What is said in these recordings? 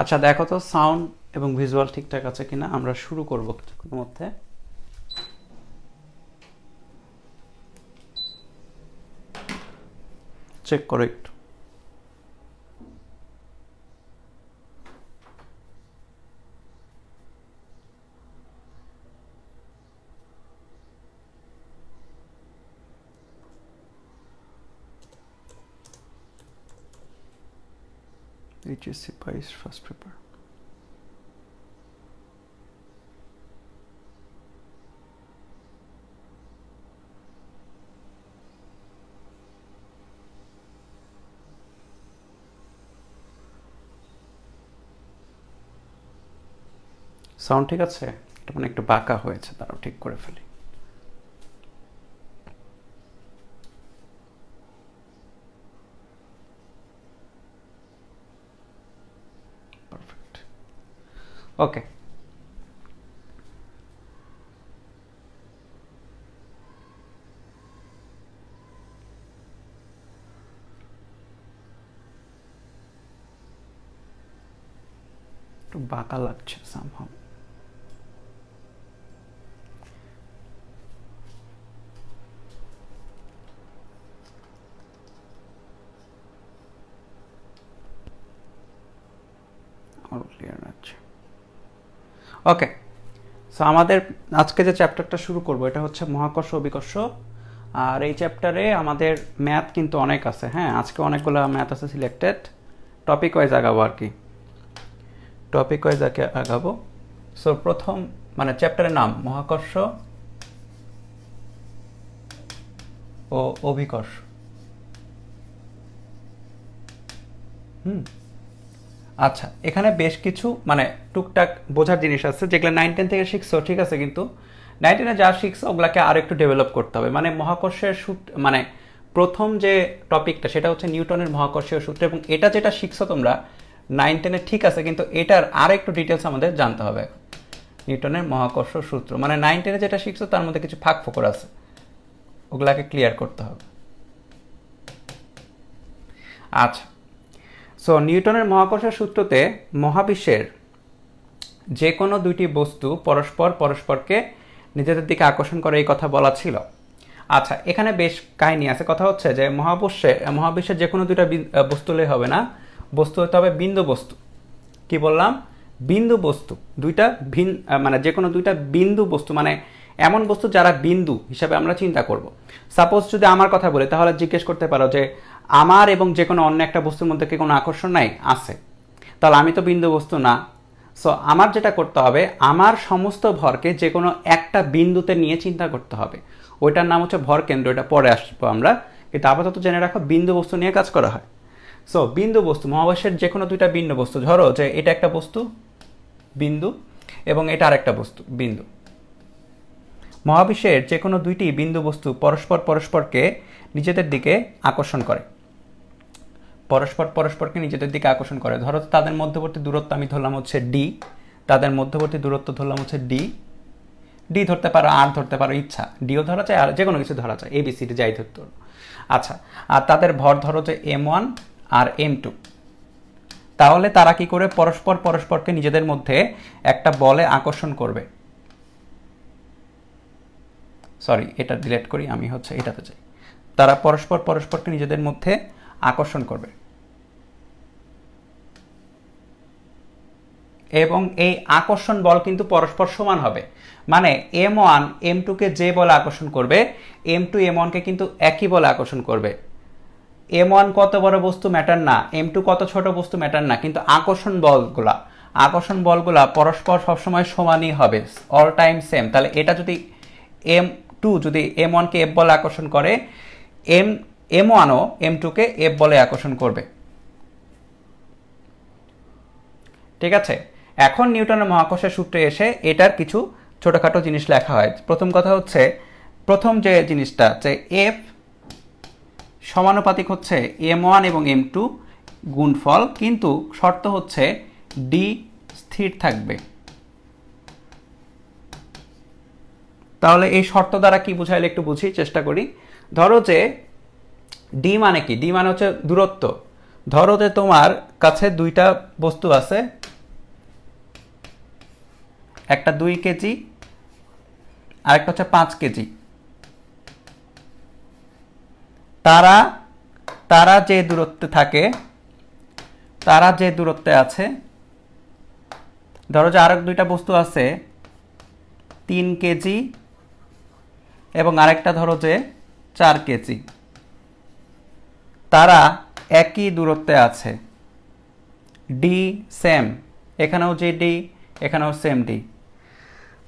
আচ্ছা দেখো তো সাউন্ড এবং ভিজুয়াল ঠিকঠাক আছে কিনা, আমরা শুরু করব কিছুক্ষণের মধ্যে। চেক করো একটু। HSC Pies first paper. Sound ঠিক আছে এটা মানে একটু বাঁকা হয়েছে, তারাও ঠিক করে ফেলি পারফেক্ট ওকে একটু বাঁকা লাগছে সামহাও আরও ক্লিয়ার আছে ওকে সো আমাদের আজকে যে চ্যাপ্টারটা শুরু করব, এটা হচ্ছে মহাকর্ষ অভিকর্ষ আর এই চ্যাপ্টারে আমাদের ম্যাথ কিন্তু অনেক আছে হ্যাঁ? আজকে অনেকগুলো ম্যাথ আছে সিলেক্টেড টপিক ওয়াইজ আগাবো আর কি। টপিক ওয়াইজ আগে আগাবো। সো প্রথম মানে চ্যাপ্টারের নাম, মহাকর্ষ ও অভিকর্ষ। হুম? আচ্ছা এখানে বেশ কিছু মানে টুকটাক বোঝার জিনিস আছে, যেগুলো নাইন টেন থেকে শিখছো, ঠিক আছে, কিন্তু নাইন টেনে যা শিখছো, ওগুলাকে আর একটু ডেভেলপ করতে হবে। মানে মহাকর্ষের সূত্র মানে প্রথম যে টপিকটা সেটা হচ্ছে নিউটনের মহাকর্ষীয় সূত্র, এবং এটা যেটা শিখছো তোমরা নাইন টেনে ঠিক আছে, কিন্তু এটার আর একটু ডিটেলস আমাদের জানতে হবে। নিউটনের মহাকর্ষ সূত্র মানে নাইন টেনে যেটা শিখছো, তার মধ্যে কিছু ফাঁক ফোকর আছে। ওগুলাকে ক্লিয়ার করতে হবে। আচ্ছা সো নিউটনের মহাকর্ষের সূত্রতে মহাবিশ্বের যে কোনো দুইটি বস্তু পরস্পর পরস্পরকে নিজেদের দিকে আকর্ষণ করে এই কথা বলা ছিল। আচ্ছা এখানে বেশ কাহিনী আছে। কথা হচ্ছে যে মহাবিশ্বে মহাবিশ্বের যে কোনো দুইটা বস্তু হলে হবে না। বস্তু হতে হবে বিন্দু বস্তু। কি বললাম? বিন্দু বস্তু। দুইটা ভিন মানে যে কোনো দুইটা বিন্দু বস্তু মানে এমন বস্তু যারা বিন্দু হিসাবে আমরা চিন্তা করব। সাপোজ যদি আমার কথা বলি, তাহলে জিজ্ঞেস করতে পারো যে আমার এবং যে কোনো অন্য একটা বস্তুর মধ্যে কি কোনো আকর্ষণ নাই? আছে। তাহলে আমি তো বিন্দু বস্তু না। সো আমার যেটা করতে হবে, আমার সমস্ত ভরকে যে কোনো একটা বিন্দুতে নিয়ে চিন্তা করতে হবে। ওইটার নাম হচ্ছে ভর কেন্দ্র, এটা পরে আসব আমরা। কিন্তু আপাতত জেনে রাখো, বিন্দু বস্তু নিয়ে কাজ করা হয়। সো বিন্দু বস্তু, মহাবিশ্বের যে কোনো দুইটা বিন্দু বস্তু। ধরো যে এটা একটা বস্তু, বিন্দু, এবং এটা আর একটা বস্তু, বিন্দু। মহাবিশ্বের যে কোনো দুইটি বিন্দু বস্তু পরস্পর পরস্পরকে নিজেদের দিকে আকর্ষণ করে। পরস্পর পরস্পরকে নিজেদের দিকে আকর্ষণ করে। ধরো তাদের মধ্যবর্তী দূরত্ব আমি ধরলাম হচ্ছে ডি তাদের মধ্যবর্তী দূরত্ব ধরলাম হচ্ছে ডি ডি ধরতে পারো আর ধরতে পারো, ইচ্ছা। ডিও ধরা যায়, আর যে কোনো কিছু ধরা যায় এবিসিডি যাই ধরতে আচ্ছা আর তাদের ভর ধরো যে এম ওয়ান আর এম টু তাহলে তারা কি করে? পরস্পর পরস্পরকে নিজেদের মধ্যে একটা বলে আকর্ষণ করবে। সরি এটা ডিলেট করি, আমি হচ্ছে এটাতে চাই তারা পরস্পর পরস্পরকে নিজেদের মধ্যে আকর্ষণ করবে। এবং এই আকর্ষণ বল কিন্তু পরস্পর সমান হবে। মানে এম ওয়ান এম টুকে যে বলে আকর্ষণ করবে এম টু এম ওয়ানকে কিন্তু একই বলে আকর্ষণ করবে। এম ওয়ান কত বড় বস্তু ম্যাটার না এম টু কত ছোট বস্তু ম্যাটার না, কিন্তু আকর্ষণ বলগুলা আকর্ষণ বলগুলা পরস্পর সবসময় সমানই হবে অল টাইম সেম তাহলে এটা যদি এম টু যদি এম ওয়ানকে এফ বলে আকর্ষণ করে এম এম ওয়ানও এম টুকে এফ বলে আকর্ষণ করবে। ঠিক আছে? এখন নিউটনের মহাকর্ষের সূত্রে এসে এটার কিছু ছোটোখাটো জিনিস লেখা হয়। প্রথম কথা হচ্ছে, প্রথম যে জিনিসটা, যে এফ সমানুপাতিক হচ্ছে এম ওয়ান এবং এম টু গুণফল, কিন্তু শর্ত হচ্ছে ডি স্থির থাকবে। তাহলে এই শর্ত দ্বারা কি বুঝাইলে একটু বুঝি, চেষ্টা করি। ধরো যে ডি মানে কি? ডি মানে হচ্ছে দূরত্ব। ধরো যে তোমার কাছে দুইটা বস্তু আছে একটা দুই কেজি আর একটা হচ্ছে পাঁচ কেজি। তারা তারা যে দূরত্বে থাকে, তারা যে দূরত্বে আছে, ধরো যে আরেক দুইটা বস্তু আছে, তিন কেজি এবং আরেকটা ধরো যে চার কেজি। তারা একই দূরত্বে আছে। D same. এখানেও যে ডি, এখানেও সেম ডি।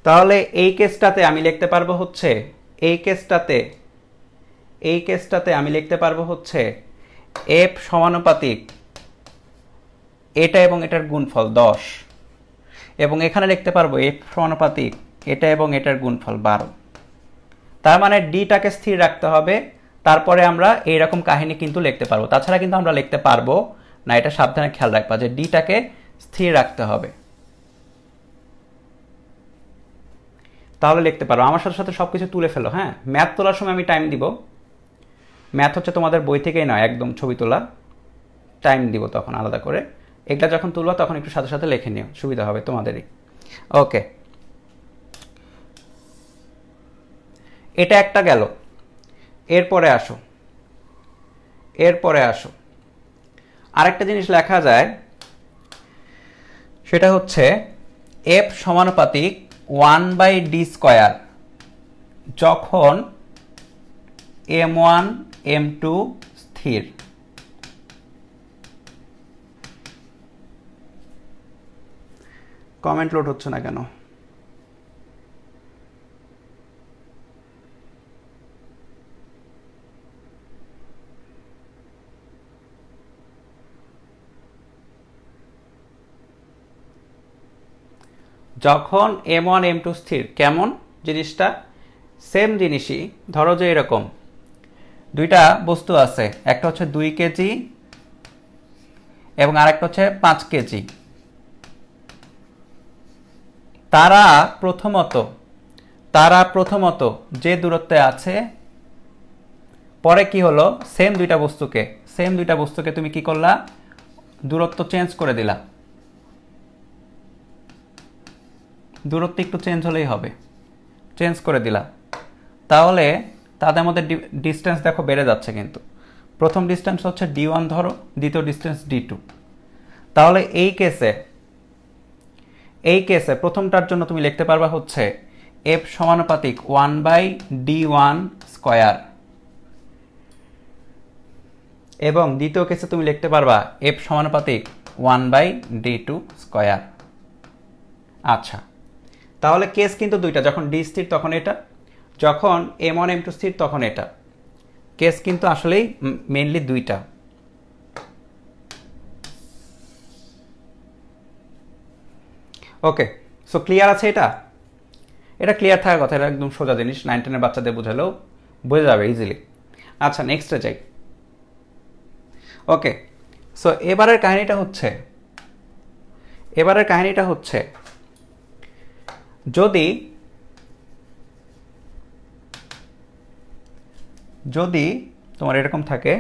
তাহলে এই কেসটাতে আমি লিখতে পারব হচ্ছে, এই কেসটাতে এই কেসটাতে আমি লিখতে পারব হচ্ছে এফ সমানুপাতিক এটা এবং এটার গুণফল দশ। এবং এখানে লিখতে পারব এফ সমানুপাতিক এটা এবং এটার গুণফল বারো। তার মানে ডিটাকে স্থির রাখতে হবে, তারপরে আমরা এইরকম কাহিনী কিন্তু লিখতে পারব। তাছাড়া কিন্তু আমরা লিখতে পারব, না, এটা সাবধানে খেয়াল রাখবা যে ডিটাকে স্থির রাখতে হবে। তাহলে লিখতে পারো। আমার সাথে সাথে সব কিছু তুলে ফেলো হ্যাঁ? ম্যাথ তোলার সময় আমি টাইম দিব। ম্যাথ হচ্ছে তোমাদের বই থেকেই নয়, একদম ছবি তোলা। টাইম দিব তখন আলাদা করে। এগুলা যখন তুলবা তখন একটু সাথে সাথে লিখে নিও, সুবিধা হবে তোমাদেরই। ওকে এটা একটা গেল। এরপরে আসো। এরপরে আসো। আরেকটা জিনিস লেখা যায়, সেটা হচ্ছে এফ সমানুপাতিক ওয়ান বাই ডি স্কোয়ার। যখন এম ওয়ান, এম টু স্থির। কমেন্ট লোড হচ্ছে না কেন? যখন এম ওয়ান এম টু স্থির, কেমন জিনিসটা? সেম জিনিসই। ধরো যে এরকম। দুইটা বস্তু আছে। একটা হচ্ছে দুই কেজি এবং আরেকটা হচ্ছে পাঁচ কেজি। তারা প্রথমত তারা প্রথমত যে দূরত্বে আছে, পরে কি হলো? সেম দুইটা বস্তুকে। সেম দুইটা বস্তুকে তুমি কি করলা? দূরত্ব চেঞ্জ করে দিলা। দূরত্ব একটু চেঞ্জ হলেই হবে। চেঞ্জ করে দিলা তাহলে তাদের মধ্যে ডিস্টেন্স দেখো বেড়ে যাচ্ছে কিন্তু। প্রথম ডিস্টেন্স হচ্ছে ডি ওয়ান ধরো, দ্বিতীয় ডিস্টেন্স ডি টু তাহলে এই কেসে এই কেসে প্রথমটার জন্য তুমি লিখতে পারবা হচ্ছে এফ সমানুপাতিক one by D one square এবং দ্বিতীয় কেসে তুমি লিখতে পারবা এফ সমানুপাতিক one by D two square আচ্ছা। তাহলে কেস কিন্তু দুইটা, যখন ডি স্থির তখন এটা, যখন এম ওয়ান এম টু স্থির তখন এটা। কেস কিন্তু আসলেই মেনলি দুইটা। ওকে সো ক্লিয়ার আছে এটা? এটা ক্লিয়ার থাকার কথা, এটা একদম সোজা জিনিস নাইন টেনের বাচ্চাদের বোঝালেও বোঝা যাবে ইজিলি আচ্ছা নেক্সটে যাই। ওকে সো এবারের কাহিনীটা হচ্ছে, এবারের কাহিনীটা হচ্ছে যদি যদি তোমার এরকম থাকে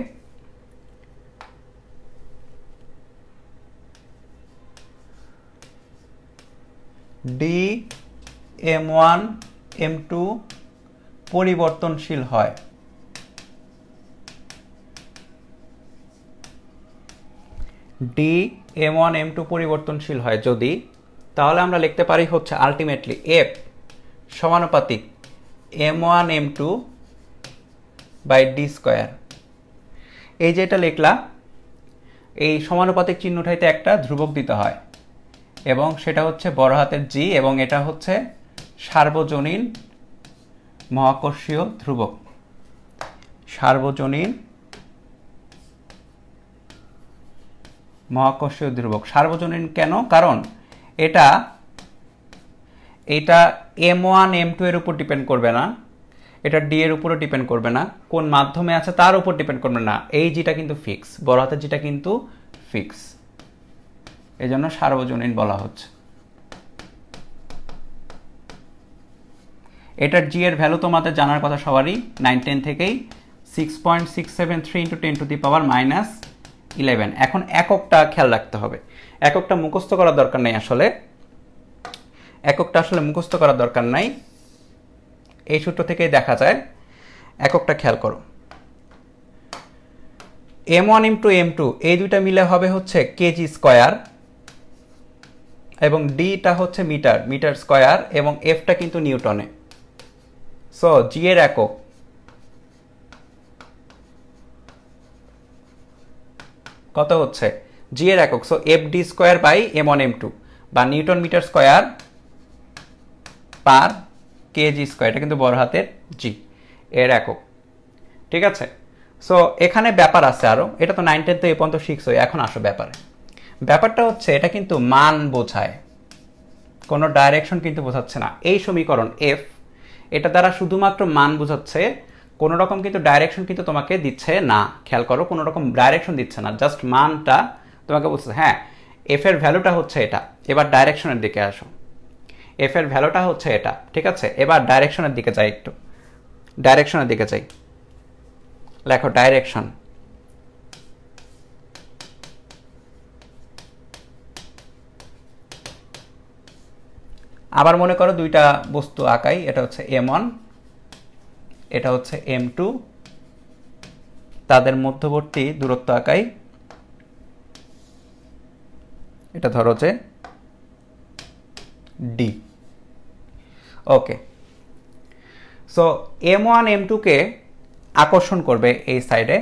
D M one M two পরিবর্তনশীল হয়। D M one M two পরিবর্তনশীল হয় যদি তাহলে আমরা লিখতে পারি হচ্ছে আলটিমেটলি এফ সমানুপাতিক M one M two by D square এই যেটা লিখলা, এই সমানুপাতিক চিহ্নটাইতে একটা ধ্রুবক দিতে হয় এবং সেটা হচ্ছে বড় হাতের জি এবং এটা হচ্ছে সার্বজনীন মহাকর্ষীয় ধ্রুবক। সার্বজনীন মহাকর্ষীয় ধ্রুবক। সার্বজনীন কেন? কারণ এটা এটা এম ওয়ান এম টু এর উপর ডিপেন্ড করবে না। এটা ডি এর উপরে ডিপেন্ড করবে না। কোন মাধ্যমে আছে তার উপর ডিপেন্ড করবে না। এই জিটা কিন্তু ফিক্স বড় হাতের জিটা কিন্তু ফিক্স এই জন্য সার্বজনীন বলা হচ্ছে। এটার জি এর ভ্যালু তোমাদের জানার কথা সবারই। নাইন টেন থেকেই six point six seven three into ten to the power minus eleven এখন এককটা খেয়াল রাখতে হবে। এককটা মুখস্থ করার দরকার নেই আসলে। এককটা আসলে মুখস্থ করার দরকার নাই। এই সূত্র থেকেই দেখা যায়, এককটা খেয়াল করো। M one M two, M two, এই দুইটা মিলে হবে হচ্ছে কেজি স্কোয়ার এবং ডিটা হচ্ছে মিটার মিটার স্কোয়ার এবং এফটা কিন্তু নিউটনে। সো, জি এর একক। কত হচ্ছে? জি এর একক so F D square by M one M two বা newton meter square per kg square এটা কিন্তু বড় হাতের জি এর একক। ঠিক আছে? সো এখানে ব্যাপার আছে আরও এটা তো নাইন টেন তো এ পর্যন্ত শিখছো এখন আসো ব্যাপারে। ব্যাপারটা হচ্ছে, এটা কিন্তু মান বোঝায়। কোনো ডাইরেকশন কিন্তু বোঝাচ্ছে না। এই সমীকরণ এফ এটা দ্বারা শুধুমাত্র মান বোঝাচ্ছে কোনো রকম কিন্তু ডাইরেকশন কিন্তু তোমাকে দিচ্ছে না। খেয়াল করো কোনো রকম ডাইরেকশন দিচ্ছে না জাস্ট মানটা তোমাকে বলছে হ্যাঁ এফ এর ভ্যালুটা হচ্ছে এটা। এবার ডাইরেকশনের দিকে আসো। এফ এর ভ্যালুটা হচ্ছে এটা, ঠিক আছে? এবার ডাইরেকশনের দিকে যাই একটু। ডাইরেকশনের দিকে যাই। লেখো ডাইরেকশন আবার মনে করো দুইটা বস্তু আঁকাই, এটা হচ্ছে এম ওয়ান এটা হচ্ছে এম টু তাদের মধ্যবর্তী দূরত্ব আঁকাই। এটা ধরো যে D okay so M one M টুকে আকর্ষণ করবে এই সাইডে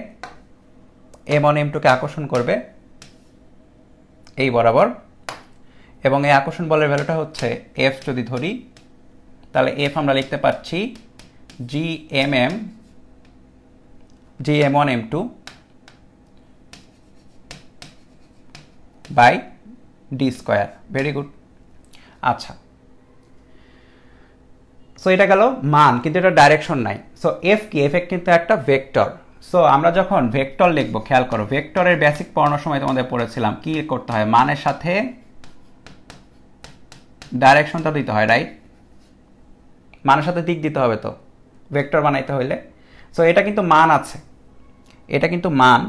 এম ওয়ান এম টুকে আকর্ষণ করবে এই বরাবর। এবং এই আকর্ষণ বলের ভ্যালুটা হচ্ছে এফ যদি ধরি, তাহলে এফ আমরা লিখতে পারছি G M M G M one M two by D square. Very good আচ্ছা। সো এটা গেল মান, কিন্তু এটা ডাইরেকশন নাই। সো এফ কি? এফ কিন্তু একটা ভেক্টর সো আমরা যখন ভেক্টর লিখব, খেয়াল করো ভেক্টরের বেসিক পড়ানোর সময় তোমাদের পড়েছিলাম, কি করতে হয়? মানের সাথে ডাইরেকশনটা দিতে হয় রাইট মানের সাথে দিক দিতে হবে তো ভেক্টর বানাইতে হইলে। সো এটা কিন্তু মান আছে। এটা কিন্তু মান।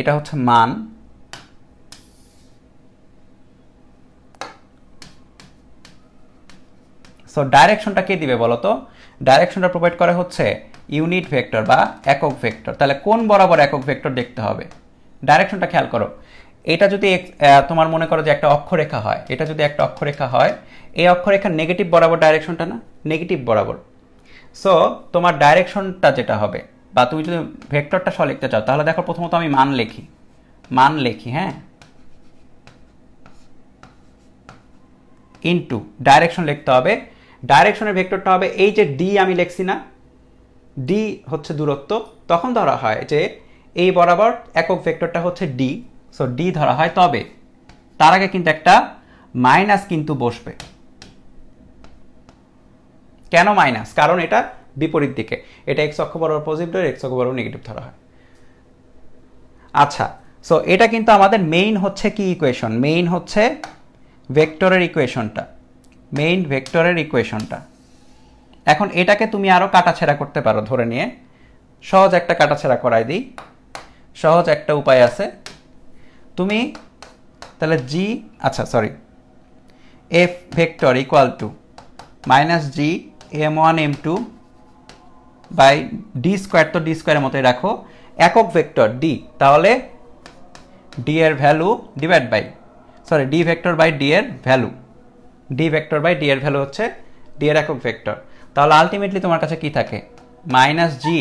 এটা হচ্ছে মান। সো ডাইরেকশনটা কে দিবে বলো তো ডাইরেকশনটা প্রোভাইড করা হচ্ছে ইউনিট ভেক্টর বা একক ভেক্টর তাহলে কোন বরাবর একক ভেক্টর দেখতে হবে? ডাইরেকশনটা খেয়াল করো। এটা যদি তোমার মনে করো যে একটা অক্ষরেখা হয়, এটা যদি একটা অক্ষরেখা হয়, এই অক্ষরেখার নেগেটিভ বরাবর ডাইরেকশনটা না? নেগেটিভ বরাবর। সো তোমার ডাইরেকশনটা যেটা হবে, বা তুমি যদি ভেক্টরটা সহ লিখতে চাও, তাহলে দেখো প্রথমত আমি মান লিখি। মান লিখি হ্যাঁ? ইনটু ডাইরেকশন লিখতে হবে ডাইরেকশনের ভেক্টরটা হবে এই যে ডি আমি লিখছি না ডি হচ্ছে দূরত্ব, তখন ধরা হয় যে এই বরাবর একক ভেক্টরটা হচ্ছে ডি সো ডি ধরা হয় তবে, তার আগে কিন্তু একটা মাইনাস কিন্তু বসবে। কেন মাইনাস? কারণ এটা বিপরীত দিকে, এটা এক্স অক্ষ বরাবর পজিটিভ এক্স অক্ষ বরাবর নেগেটিভ ধরা হয়। আচ্ছা সো এটা কিন্তু আমাদের মেইন হচ্ছে কি ইকুয়েশন মেইন হচ্ছে ভেক্টরের ইকুয়েশনটা মেইন ভেক্টরের ইকুয়েশনটা এখন এটাকে তুমি আরও কাটাছেড়া করতে পারো ধরে নিয়ে। সহজ একটা কাটাছেড়া করাই দিই। সহজ একটা উপায় আছে। তুমি তাহলে জি আচ্ছা sorry F vector equal to minus G M one M two by D square তো ডি স্কোয়ারের মতোই রাখো। একক ভেক্টর ডি তাহলে ডি এর value divide by sorry D vector by D এর value D vector by D এর value হচ্ছে ডি এর একক ভেক্টর তাহলে আলটিমেটলি তোমার কাছে কি থাকে? Minus G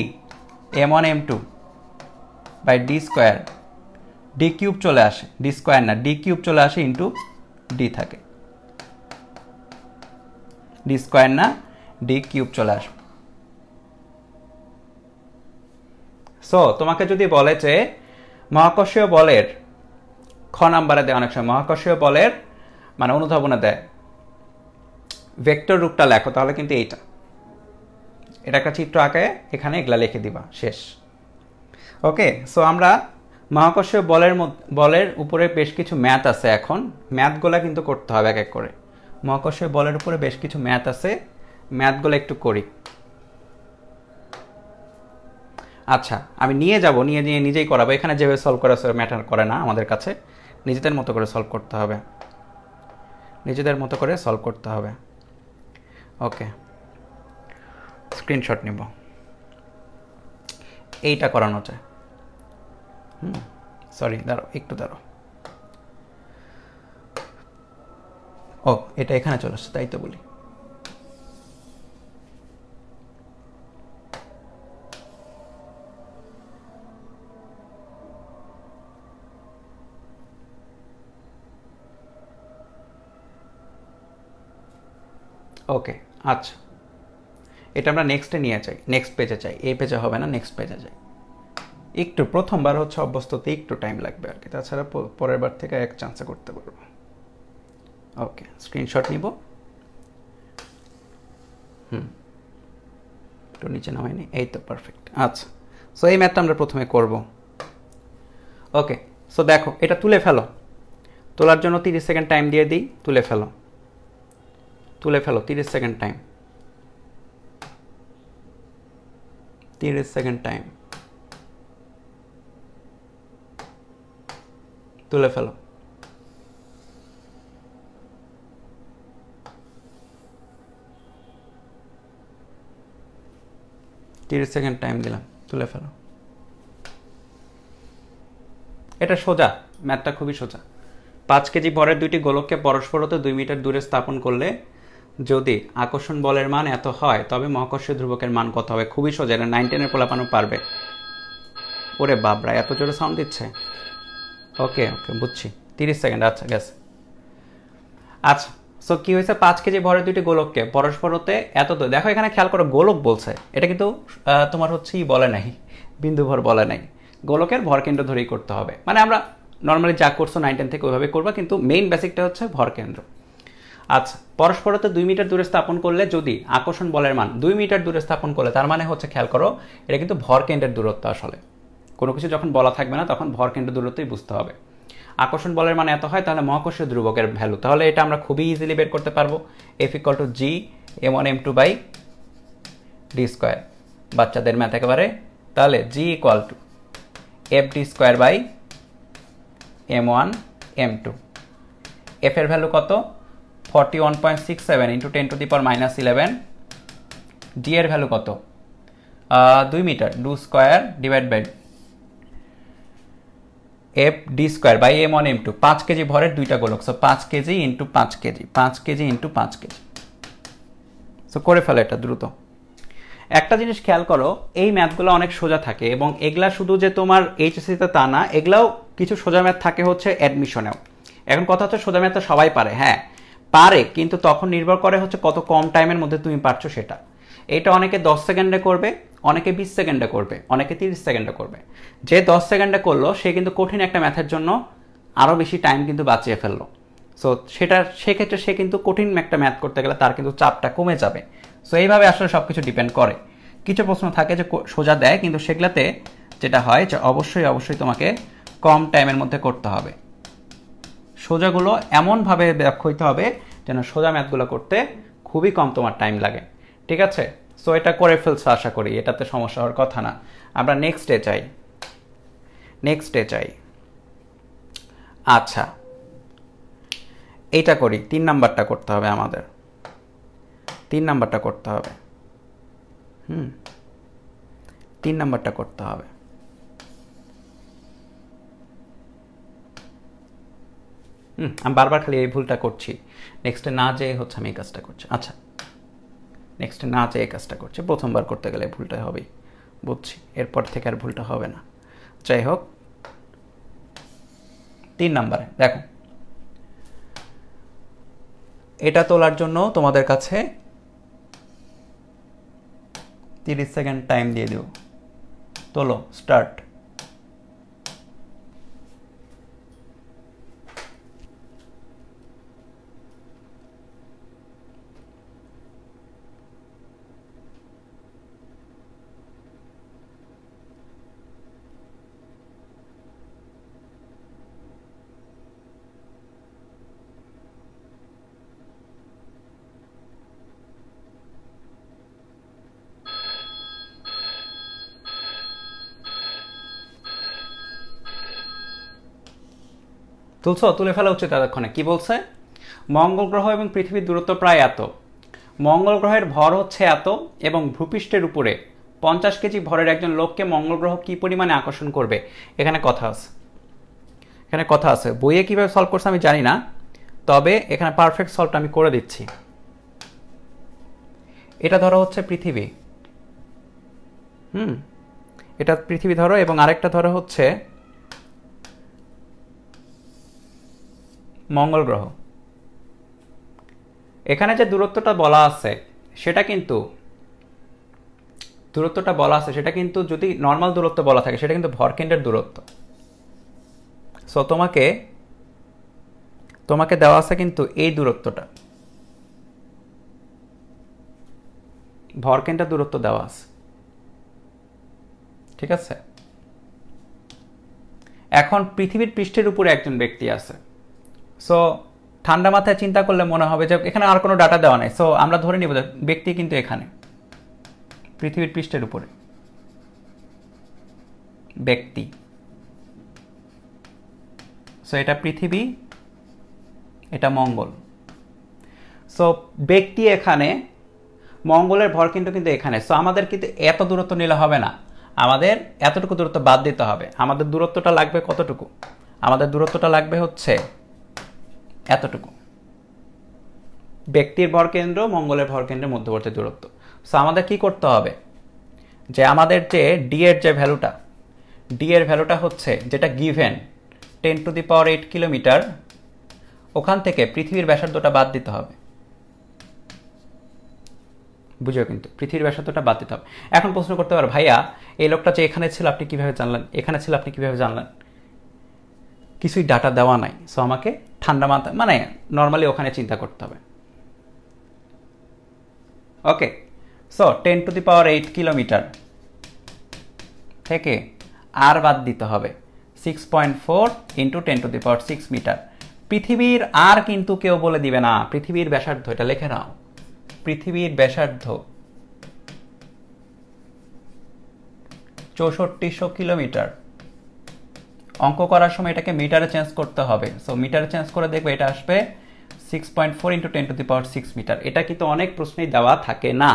M one M two by D square D cube চলে আসে ডি স্কোয়ার না ডি কিউব চলে আসে ইন্টু ডি থাকে। ডি স্কোয়ার না ডি কিউব চলে আসবে। সো তোমাকে যদি বলে যে মহাকর্ষীয় বলের খ নাম্বারে দেয় অনেক সময়, মহাকর্ষীয় বলের মানে অনুধাবনে দেয়। ভেক্টর রূপটা লেখো, তাহলে কিন্তু এইটা। এটা একটা চিত্র আঁকে, এখানে এগুলা লিখে দিবা, শেষ। ওকে সো আমরা মহাকর্ষীয় বলের বলের উপরে বেশ কিছু ম্যাথ আছে এখন। ম্যাথগুলা কিন্তু করতে হবে এক এক করে। মহাকর্ষীয় বলের উপরে বেশ কিছু ম্যাথ আছে, ম্যাথগুলো একটু করি। আচ্ছা আমি নিয়ে যাব, নিয়ে নিয়ে নিজেই করাবো। এখানে যেভাবে সলভ করা ম্যাটার করে না আমাদের কাছে। নিজেদের মতো করে সলভ করতে হবে। নিজেদের মতো করে সলভ করতে হবে। ওকে স্ক্রিনশট নিব। এইটা করানো যায় হুম সরি দাঁড়ো একটু দাঁড়ো ও, এটা এখানে চলে আসছে, তাই তো বলি। ওকে আচ্ছা। এটা আমরা নেক্সটে নিয়ে চাই নেক্সট পেজে চাই এই পেজে হবে না নেক্সট পেজে চাই একটু প্রথমবার হচ্ছে অভ্যস্ততে একটু টাইম লাগবে আর কি। তাছাড়া পরের বার থেকে এক চান্সে করতে পারব। ওকে স্ক্রিনশট নিব। হুম। একটু নিচে নামাইনি এই তো পারফেক্ট আচ্ছা। সো এই ম্যাথটা আমরা প্রথমে করব। ওকে সো দেখো, এটা তুলে ফেলো। তোলার জন্য তিরিশ সেকেন্ড টাইম দিয়ে দিই, তুলে ফেলো। তুলে ফেলো, তিরিশ সেকেন্ড টাইম তিরিশ সেকেন্ড টাইম তুলে ফেলো। তিরিশ সেকেন্ড টাইম দিলাম, তুলে ফেলো। এটা সোজা, ম্যাথটা খুবই সোজা। পাঁচ কেজি ভরের দুইটি গোলককে পরস্পর হতে দুই মিটার দূরে স্থাপন করলে যদি আকর্ষণ বলের মান এত হয়, তবে মহাকর্ষীয় ধ্রুবকের মান কত হবে? খুবই সোজা, এটা নাইন টেনের পোলাপানো পারবে। ওরে বাবরা এত জোরে সাউন্ড দিচ্ছে? ওকে ওকে বুঝছি। তিরিশ সেকেন্ড আচ্ছা গেছে আচ্ছা সো কি হয়েছে? পাঁচ কেজি ভরের দুইটি গোলককে পরস্পরতে এত তো দেখো, এখানে খেয়াল করো, গোলক বলছে। এটা কিন্তু তোমার হচ্ছে ই বলে নাই, বিন্দু ভর বলে নাই। গোলকের ভর কেন্দ্র ধরেই করতে হবে। মানে আমরা নর্মালি যা করছ নাইন টেন থেকে ওইভাবে করবা, কিন্তু মেইন বেসিকটা হচ্ছে ভর কেন্দ্র। আচ্ছা পরস্পরতে দুই মিটার দূরে স্থাপন করলে যদি আকর্ষণ বলের মান দুই মিটার দূরে স্থাপন করলে তার মানে হচ্ছে, খেয়াল করো, এটা কিন্তু ভর কেন্দ্রের দূরত্ব আসলে। কোনো কিছু যখন বলা থাকবে না, তখন ভর কেন্দ্র দূরত্বই বুঝতে হবে। আকর্ষণ বলের মান এত হয়, তাহলে মহাকর্ষীয় ধ্রুবকের ভ্যালু। তাহলে এটা আমরা খুবই ইজিলি বের করতে পারব। F equal to G M one M two by D square বাচ্চাদের ম্যাথ একেবারে। তাহলে G equal to F D square by M one M two F এর ভ্যালু কত? Forty one point six seven into ten to the power minus eleven D এর value কত? দুই meter, D square divide by F D square by M one M two. পাঁচ KG ভরের দুইটা গোলক so পাঁচ কেজি ইন্টু পাঁচ kg পাঁচ কেজি ইন্টু পাঁচ কেজি। সো করে ফেলো এটা দ্রুত। একটা জিনিস খেয়াল করো, এই ম্যাথগুলো অনেক সোজা থাকে এবং এগুলা শুধু যে তোমার এইচএসসিতে তা না, এগুলাও কিছু সোজা ম্যাথ থাকে হচ্ছে অ্যাডমিশনেও এখন কথা হচ্ছে সোজা ম্যাথ তো সবাই পারে হ্যাঁ। পারে, কিন্তু তখন নির্ভর করে হচ্ছে কত কম টাইমের মধ্যে তুমি পারছ সেটা। এটা অনেকে দশ সেকেন্ডে করবে, অনেকে বিশ সেকেন্ডে করবে, অনেকে তিরিশ সেকেন্ডে করবে। যে দশ সেকেন্ডে করল, সে কিন্তু কঠিন একটা ম্যাথের জন্য আরও বেশি টাইম কিন্তু বাঁচিয়ে ফেলল। সো সেটা সেক্ষেত্রে সে কিন্তু কঠিন একটা ম্যাথ করতে গেলে তার কিন্তু চাপটা কমে যাবে। সো এইভাবে আসলে সব কিছু ডিপেন্ড করে। কিছু প্রশ্ন থাকে যে সোজা দেয়, কিন্তু সেগুলাতে যেটা হয় যে অবশ্যই অবশ্যই তোমাকে কম টাইমের মধ্যে করতে হবে। সোজাগুলো এমনভাবে ব্যাখ্যা হইতে হবে যেন সোজা ম্যাথগুলো করতে খুবই কম তোমার টাইম লাগে। ঠিক আছে? সো এটা করে ফেলছো আশা করি, এটাতে সমস্যা হওয়ার কথা না। আমরা নেক্সট ডে চাই নেক্সট ডে চাই আচ্ছা। এইটা করি, তিন নাম্বারটা করতে হবে আমাদের। তিন নাম্বারটা করতে হবে। হুম। তিন নাম্বারটা করতে হবে। আমি বারবার খালি এই ভুলটা করছি। নেক্সটে না যেয়ে হচ্ছে আমি এই কাজটা করছি। আচ্ছা। নেক্সটে না যেয়ে এই কাজটা করছি। প্রথমবার করতে গেলে ভুলটা হবেই। বুঝছি। এরপর থেকে আর ভুলটা হবে না। যাই হোক। তিন নাম্বারে, দেখো। এটা তোলার জন্য তোমাদের কাছে তিরিশ সেকেন্ড টাইম দিয়ে দেব। তোলো, স্টার্ট। তুলছ, তুলে ফেলা উচিত এতক্ষণে কি বলছে? মঙ্গল গ্রহ এবং পৃথিবীর দূরত্ব প্রায় এত। মঙ্গল গ্রহের ভর হচ্ছে এত এবং ভূপৃষ্ঠের উপরে। পঞ্চাশ কেজি ভরের একজন লোককে মঙ্গল গ্রহ কি পরিমাণে আকর্ষণ করবে? এখানে কথা আছে। এখানে কথা আছে। বইয়ে কীভাবে সলভ করছে আমি জানি না, তবে এখানে পারফেক্ট সলভটা আমি করে দিচ্ছি। এটা ধরো হচ্ছে পৃথিবী। হুম? এটা পৃথিবী ধরো এবং আরেকটা ধরো হচ্ছে মঙ্গল গ্রহ। এখানে যে দূরত্বটা বলা আছে, সেটা কিন্তু দূরত্বটা বলা আছে, সেটা কিন্তু যদি নর্মাল দূরত্ব বলা থাকে, সেটা কিন্তু ভরকেন্দ্রের দূরত্ব। সো তোমাকে তোমাকে দেওয়া আছে কিন্তু এই দূরত্বটা। ভরকেন্দ্রের দূরত্ব দেওয়া আছে। ঠিক আছে? এখন পৃথিবীর পৃষ্ঠের উপরে একজন ব্যক্তি আছে। সো ঠান্ডা মাথায় চিন্তা করলে মনে হবে যে এখানে আর কোনো ডাটা দেওয়া নেই। সো আমরা ধরে নিব ব্যক্তি কিন্তু এখানে। পৃথিবীর পৃষ্ঠের উপরে। ব্যক্তি। সো এটা পৃথিবী, এটা মঙ্গল। সো ব্যক্তি এখানে, মঙ্গলের ভর কিন্তু কিন্তু এখানে। সো আমাদের কিন্তু এত দূরত্ব নিলে হবে না। আমাদের এতটুকু দূরত্ব বাদ দিতে হবে। আমাদের দূরত্বটা লাগবে কতটুকু? আমাদের দূরত্বটা লাগবে হচ্ছে এতটুকু। ব্যক্তির ভরকেন্দ্র, মঙ্গলের ভরকেন্দ্রের মধ্যবর্তী দূরত্ব। সো আমাদের কি করতে হবে? যে আমাদের যে ডি এর যে ভ্যালুটা ডি এর ভ্যালুটা হচ্ছে যেটা given ten to the power eight kilometer ওখান থেকে পৃথিবীর ব্যাসার্ধটা বাদ দিতে হবে। বুঝো কিন্তু, পৃথিবীর ব্যাসার্ধটা বাদ দিতে হবে। এখন প্রশ্ন করতে পারো, ভাইয়া, এই লোকটা যে এখানে ছিল, আপনি কীভাবে জানলেন? এখানে ছিল, আপনি কীভাবে জানলেন? কিছুই ডাটা দেওয়া নাই। সো আমাকে ঠান্ডা মাথা মানে নর্মালি ওখানে চিন্তা করতে হবে। Okay so ten to the power eight kilometer থেকে আর বাদ দিতে হবে। Six point four into ten to the power six meter পৃথিবীর আর কিন্তু কেউ বলে দিবে না, পৃথিবীর ব্যাসার্ধ, এটা লেখে নাও। পৃথিবীর ব্যাসার্ধ চৌষট্টিশো কিলোমিটার। অঙ্ক করার সময় এটাকে মিটারে চেঞ্জ করতে হবে। সো মিটারে চেঞ্জ করে দেখবে এটা আসবে six point four into ten to the power six meter এটা কিন্তু অনেক প্রশ্নেই দেওয়া থাকে না।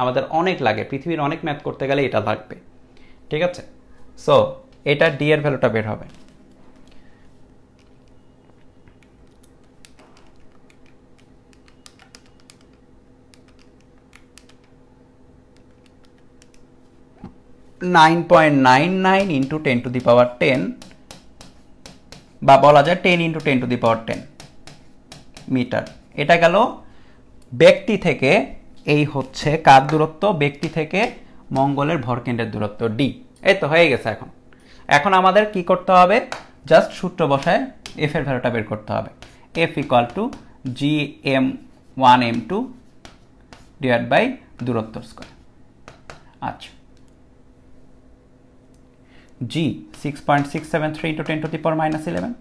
আমাদের অনেক লাগে। পৃথিবীর অনেক ম্যাথ করতে গেলে এটা লাগবে। ঠিক আছে? সো এটা ডি এর ভ্যালুটা বের হবে। Nine point nine nine into ten to the power ten বা বলা যায় ten into ten to the power ten meter এটা গেল ব্যক্তি থেকে, এই হচ্ছে কার দূরত্ব? ব্যক্তি থেকে মঙ্গলের ভরকেন্দ্রের দূরত্ব ডি এই তো হয়ে গেছে এখন। এখন আমাদের কি করতে হবে? জাস্ট সূত্র বসায় এফ এর ভ্যালুটা বের করতে হবে। F equal to G M one M two divide by দূরত্ব স্কোয়ার আচ্ছা। G six point six seven three into ten to the power minus eleven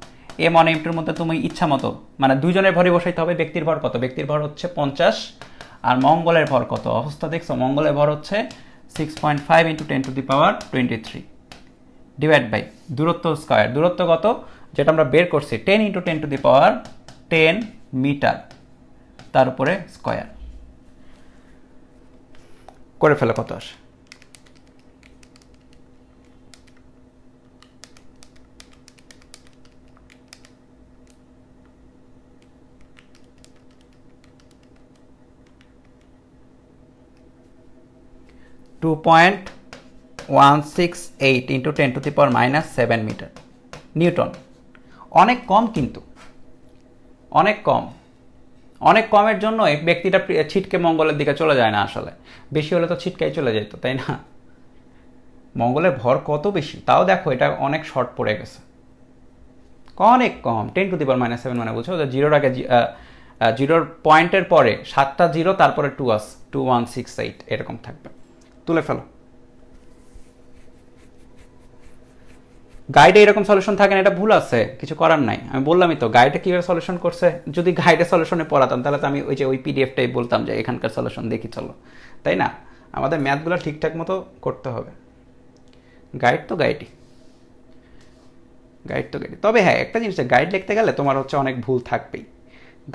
M one M টুর মধ্যে তুমি ইচ্ছা মতো মানে দুজনের ভরে বসাইতে হবে, ব্যক্তির ভর কত? ব্যক্তির ভর হচ্ছে পঞ্চাশ, আর মঙ্গলের ভর কত? অবস্থা দেখছ, মঙ্গলের ভর হচ্ছে six point five into ten to the power twenty three divide by দূরত্ব স্কোয়ার দূরত্ব কত? যেটা আমরা বের করছি ten into ten to the power ten meter তার উপরে স্কোয়ার করে ফেলে কত আসে? Two point one six eight into ten to the power minus seven meter newton অনেক কম কিন্তু। অনেক কম। অনেক কমের জন্য ব্যক্তিটা ছিটকে মঙ্গলের দিকে চলে যায় না আসলে। বেশি হলে তো ছিটকাই চলে যেত, তাই না? মঙ্গলের ভর কত বেশি? তাও দেখো, এটা অনেক শর্ট পড়ে গেছে। অনেক কম। Ten to the power minus seven মানে বুঝছ? জিরোর আগে জিরোর পয়েন্টের পরে সাতটা জিরো, তারপরে two as two one six eight এরকম থাকবে। তুলে ফেলো। গাইডে এরকম সলিউশন থাকে না, এটা ভুল আছে, কিছু করার নাই। আমি বললামই তো গাইডে কীভাবে সলিউশন করছে? যদি গাইডে সলিউশনে পড়াতাম, তাহলে তো আমি ওই যে ওই পিডিএফটাই বলতাম যে এখানকার সলিউশন দেখি, চলো। তাই না? আমাদের ম্যাথগুলো ঠিকঠাক মতো করতে হবে। গাইড তো গাইডই গাইড তো গাইড তবে হ্যাঁ একটা জিনিস গাইড লিখতে গেলে তোমার হচ্ছে অনেক ভুল থাকবেই।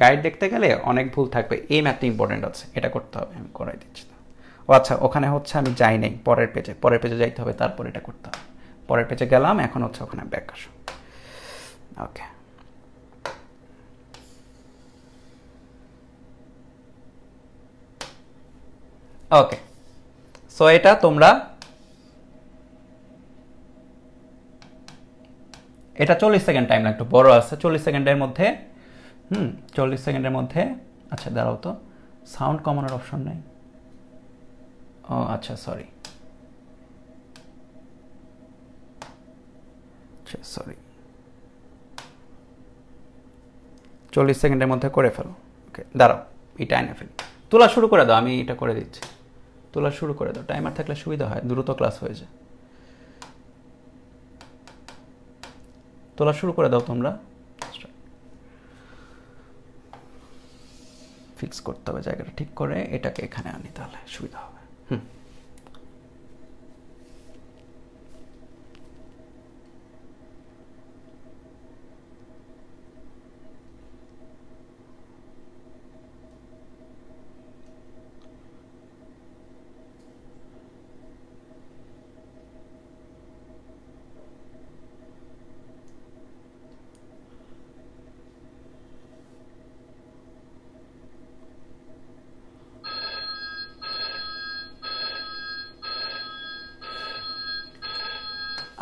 গাইড দেখতে গেলে অনেক ভুল থাকবে। এই ম্যাথটা ইম্পর্টেন্ট আছে, এটা করতে হবে, আমি করাই দিচ্ছি। ও আচ্ছা ওখানে হচ্ছে আমি যাই নাই, পরের পেজে পরের পেজে যাইতে হবে, তারপর এটা করতে হবে। পরের পেজে গেলাম, এখন হচ্ছে ওখানে ব্যাক আসো। ওকে ওকে সো এটা তোমরা এটা চল্লিশ সেকেন্ড টাইম একটু বড় আছে। চল্লিশ সেকেন্ডের মধ্যে, হুম, চল্লিশ সেকেন্ডের মধ্যে আচ্ছা দাঁড়াও তো। সাউন্ড কমানোর অপশন নেই। ও আচ্ছা সরি আচ্ছা সরি চল্লিশ সেকেন্ডের মধ্যে করে ফেলো। ওকে দাঁড়াও, এটা এনে ফেলি। তোলা শুরু করে দাও, আমি এটা করে দিচ্ছি। তোলা শুরু করে দাও টাইমার থাকলে সুবিধা হয়, দ্রুত ক্লাস হয়ে যায়। তোলা শুরু করে দাও তোমরা। ফিক্স করতে হবে জায়গাটা ঠিক করে, এটাকে এখানে আনি তাহলে সুবিধা হবে হুম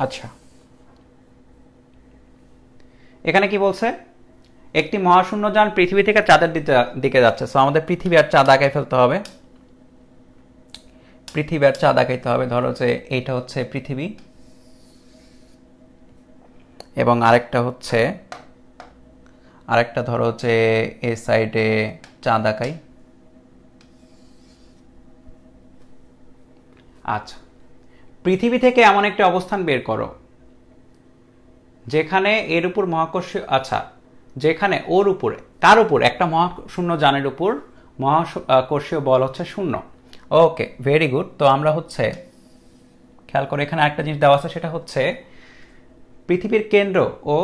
আচ্ছা। এখানে কি বলছে? একটি মহাশূন্য যান পৃথিবী থেকে চাঁদের দিকে যাচ্ছে। সো আমাদের পৃথিবী আর চাঁদ আঁকাই ফেলতে হবে। পৃথিবী আর চাঁদ আঁকাইতে হবে। ধরো যে এইটা হচ্ছে পৃথিবী এবং আরেকটা হচ্ছে, আরেকটা ধরো যে এই সাইডে চাঁদ আঁকাই। আচ্ছা। পৃথিবী থেকে এমন একটি অবস্থান বের করো, যেখানে এর উপর মহাকর্ষীয় আচ্ছা যেখানে ওর উপরে কার উপর, একটা মহাশূন্য যানের উপর মহাকর্ষীয় বল হচ্ছে শূন্য। ওকে ভেরি গুড তো আমরা হচ্ছে, খেয়াল করে এখানে একটা জিনিস দেওয়া আছে, সেটা হচ্ছে, পৃথিবীর কেন্দ্র ও